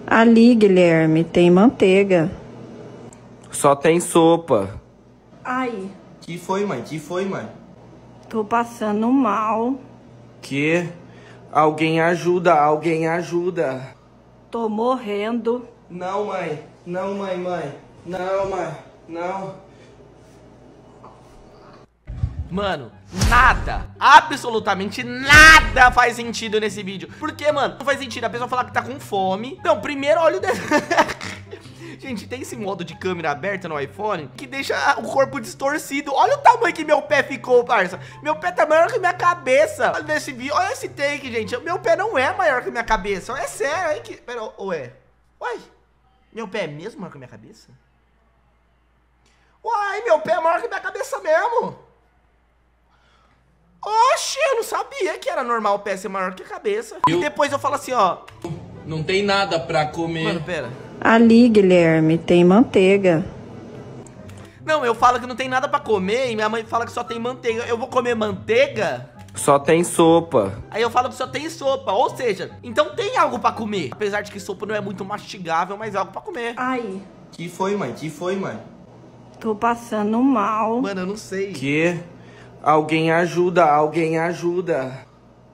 Ali, Guilherme, tem manteiga. Só tem sopa. Ai, Que foi, mãe? Que foi, mãe? tô passando mal. Que? Alguém ajuda, alguém ajuda. Tô morrendo. Não, mãe. Não, mãe, mãe. Não, mãe. Não. Mano, nada, absolutamente nada faz sentido nesse vídeo. Por que, mano? Não faz sentido a pessoa falar que tá com fome. Não, primeiro olha o... Gente, tem esse modo de câmera aberta no iPhone que deixa o corpo distorcido. Olha o tamanho que meu pé ficou, parça. Meu pé tá maior que minha cabeça. Olha nesse vídeo, olha esse take, gente. Meu pé não é maior que minha cabeça. É sério, olha que... Pera, ué. Uai, meu pé é mesmo maior que minha cabeça? Uai, meu pé é maior que minha cabeça mesmo. Oxi, eu não sabia que era normal o pé ser maior que a cabeça. E depois eu falo assim, ó. Não tem nada pra comer. Mano, pera. Ali, Guilherme, tem manteiga. Não, eu falo que não tem nada pra comer e minha mãe fala que só tem manteiga. Eu vou comer manteiga? Só tem sopa. Aí eu falo que só tem sopa. Ou seja, então tem algo pra comer. Apesar de que sopa não é muito mastigável, mas é algo pra comer. Ai, Que foi, mãe? Que foi, mãe? tô passando mal. Mano, eu não sei. Que? Alguém ajuda, alguém ajuda.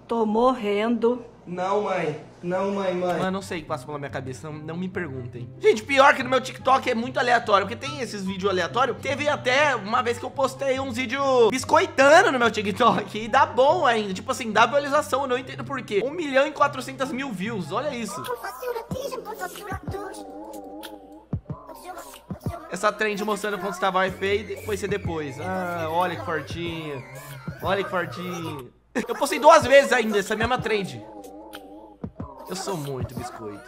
Tô morrendo. Não, mãe. Não, mãe, mãe. Mano, eu não sei o que passa pela minha cabeça, não, não me perguntem. Gente, pior que no meu TikTok é muito aleatório, porque tem esses vídeos aleatórios. Teve até uma vez que eu postei uns vídeos biscoitando no meu TikTok, e dá bom ainda. Tipo assim, dá visualização, eu não entendo por quê. 1 milhão e 400 mil views, olha isso. Essa trend mostrando quanto estava o e depois ser depois. Ah, olha que fortinho. Olha que fortinho. Eu postei duas vezes ainda essa mesma trend. Eu sou muito biscoito.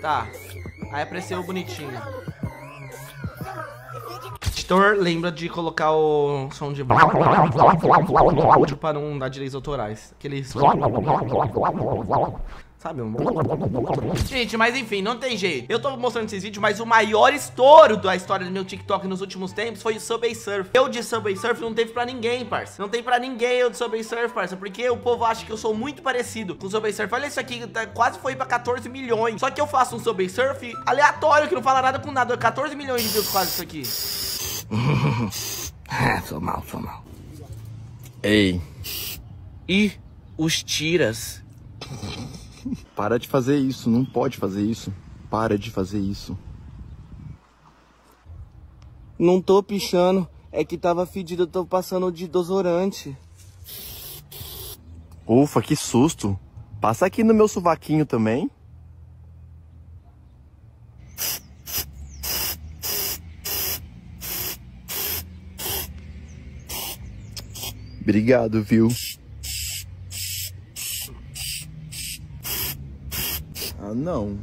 Tá. Aí apareceu bonitinho. Editor, lembra de colocar o som de para não dar direitos autorais. Aquele Sabe? um- Gente, mas enfim, não tem jeito. Eu tô mostrando esses vídeos, mas o maior estouro da história do meu TikTok nos últimos tempos foi o Subway Surf. Eu de Subway Surf não teve pra ninguém, parça. Não tem pra ninguém eu de Subway Surf, parça. Porque o povo acha que eu sou muito parecido com o Subway Surf. Olha isso aqui, tá- quase foi pra 14 milhões. Só que eu faço um Subway Surf aleatório, que não fala nada com nada. 14 milhões de views quase isso aqui. Ah, sou mal, sou mal. Ei. E os tiras? Para de fazer isso, não pode fazer isso. Para de fazer isso. Não tô pichando, é que tava fedido, eu tô passando de desodorante. Ufa, que susto. Passa aqui no meu sovaquinho também. Obrigado, viu? Ah, não.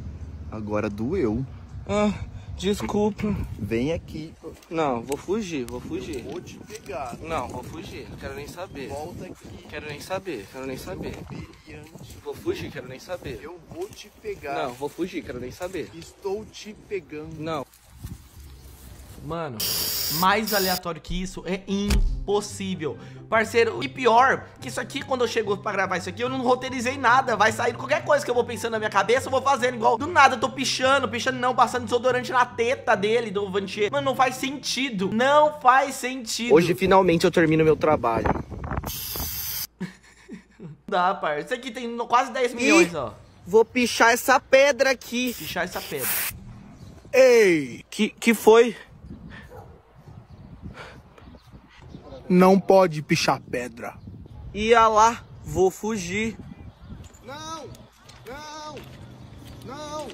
Agora doeu. Ah, desculpa. Vem aqui. Não, vou fugir, vou fugir. Vou te pegar. Não, vou fugir, não quero nem saber. Volta aqui. Quero nem saber, quero nem saber. Vou fugir, quero nem saber. Eu vou te pegar. Não, vou fugir, quero nem saber. Estou te pegando. Não. Mano, mais aleatório que isso é impossível. Parceiro, e pior, que isso aqui, quando eu chego pra gravar isso aqui, eu não roteirizei nada. Vai sair qualquer coisa que eu vou pensando na minha cabeça, eu vou fazendo igual. Do nada, eu tô pichando, pichando não, passando desodorante na teta dele, do Vantier. Mano, não faz sentido. Não faz sentido. Hoje finalmente eu termino meu trabalho. Dá, parça. Isso aqui tem quase 10 milhões, ó. Vou pichar essa pedra aqui. Pichar essa pedra. Ei! Que, que foi? Não pode pichar pedra. Ia lá, vou fugir. Não! Não! Não!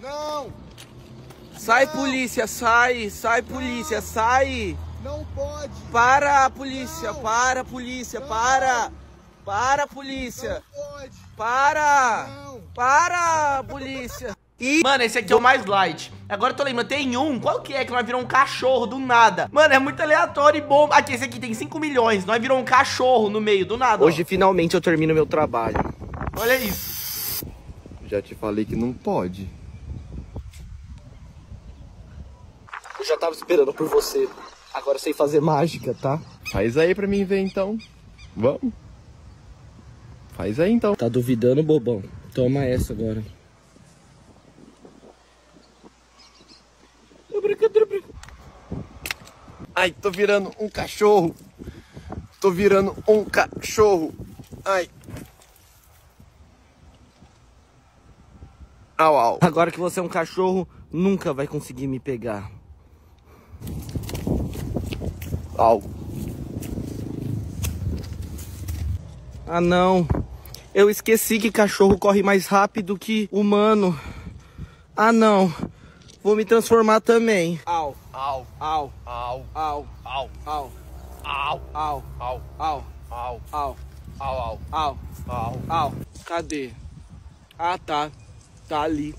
Não! Sai, polícia, sai, sai, polícia, sai. Não pode! Para, polícia, para, polícia, para. Para, polícia. Para. Para, polícia. Mano, esse aqui é o mais light. Agora eu tô lembrando, tem um, qual que é que nós virou um cachorro do nada? Mano, é muito aleatório e bom. Aqui, esse aqui tem 5 milhões, nós virou um cachorro no meio, do nada. ó. Hoje finalmente eu termino meu trabalho. Olha isso. Já te falei que não pode. Eu já tava esperando por você. Agora eu sei fazer mágica, tá? Faz aí pra mim ver então. Vamos. Faz aí então. Tá duvidando, bobão? Toma essa agora. Ai, tô virando um cachorro. Tô virando um cachorro. Ai. Au, au. Agora que você é um cachorro, nunca vai conseguir me pegar. Au. Ah não. Eu esqueci que cachorro corre mais rápido que humano. Ah não. Vou me transformar também. Au, au, au, au, au, au, au, au, au, au, au, au, au, au, au, au, au. Cadê? Ah tá. Tá ali.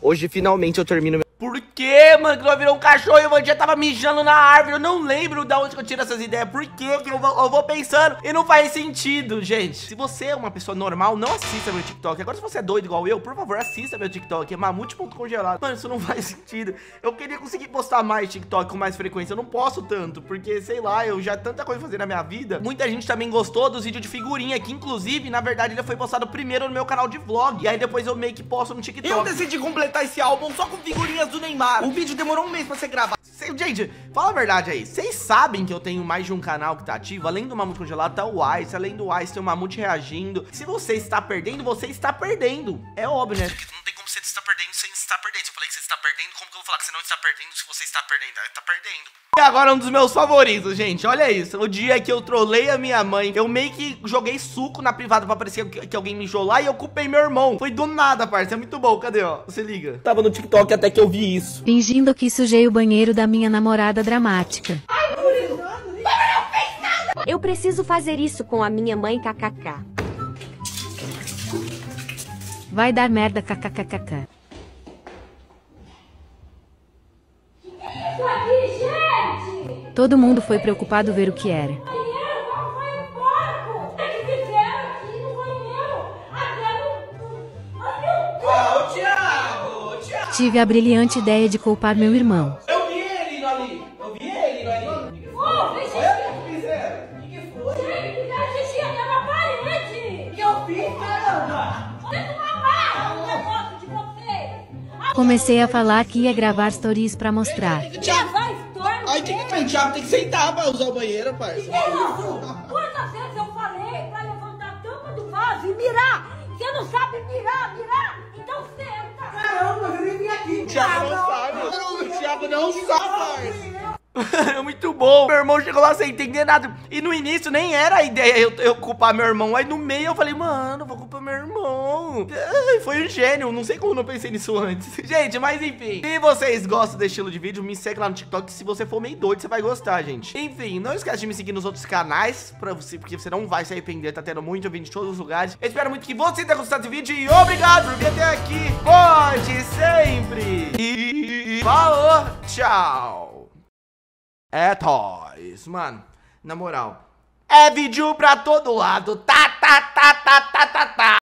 Hoje finalmente eu termino meu. Por que, mano, que eu virou um cachorro e o já tava mijando na árvore? Eu não lembro de onde eu tiro essas ideias. Por que que eu vou, eu vou pensando e não faz sentido, gente? Se você é uma pessoa normal, não assista meu TikTok. Agora, se você é doido igual eu, por favor, assista meu TikTok. É mamute.congelado. Mano, isso não faz sentido. Eu queria conseguir postar mais TikTok com mais frequência. Eu não posso tanto, porque, sei lá, eu já tanta coisa fazer na minha vida. Muita gente também gostou dos vídeos de figurinha, que inclusive, na verdade, ele foi postado primeiro no meu canal de vlog. E aí depois eu meio que posto no TikTok. Eu decidi completar esse álbum só com figurinhas do Neymar. O vídeo demorou um mês pra ser gravado. Gente, fala a verdade aí. Vocês sabem que eu tenho mais de um canal que tá ativo? Além do Mamute Congelado, tá o Ice. Além do Ice, tem o Mamute reagindo. Se você está perdendo, você está perdendo. É óbvio, né? Não tem como você estar perdendo estar perdendo. Se eu falei que você está perdendo, como que eu vou falar que você não está perdendo se você está perdendo? Aí tá perdendo. E agora um dos meus favoritos, gente. Olha isso. O dia que eu trolei a minha mãe, eu meio que joguei suco na privada pra parecer que, que alguém mijou lá e eu culpei meu irmão. Foi do nada, parça. É muito bom. Cadê, ó? Você liga. Tava no TikTok até que eu vi isso. Fingindo que sujei o banheiro da minha namorada dramática. Eu preciso fazer isso com a minha mãe kkk. Vai dar merda kkkk. Todo mundo foi preocupado ver o que era. Tive a brilhante ideia de culpar meu irmão. Comecei a falar que ia gravar stories pra mostrar. Thiago. Aí o que que tem? Thiago tem que sentar pra usar o banheiro, parça. Quantas vezes eu falei pra levantar a tampa do vaso e mirar? Você não sabe mirar, mirar? Então senta. Caramba, eu nem vim aqui. O Thiago não sabe. O Thiago não sabe, parça. Muito bom. Meu irmão chegou lá sem entender nada. E no início nem era a ideia eu, eu culpar meu irmão. Aí no meio eu falei, mano, vou culpar meu irmão. Ai, Foi um gênio. Não sei como não pensei nisso antes. Gente, mas enfim. Se vocês gostam desse estilo de vídeo, me segue lá no TikTok. Se você for meio doido, você vai gostar, gente. Enfim, não esquece de me seguir nos outros canais. Pra você, porque você não vai se arrepender. Tá tendo muito vídeo em todos os lugares. Eu espero muito que você tenha gostado desse vídeo. E obrigado por vir até aqui. Volte sempre. E falou. Tchau. É toys, mano. Na moral. É vídeo pra todo lado. Tá, tá, tá, tá, tá, tá, tá.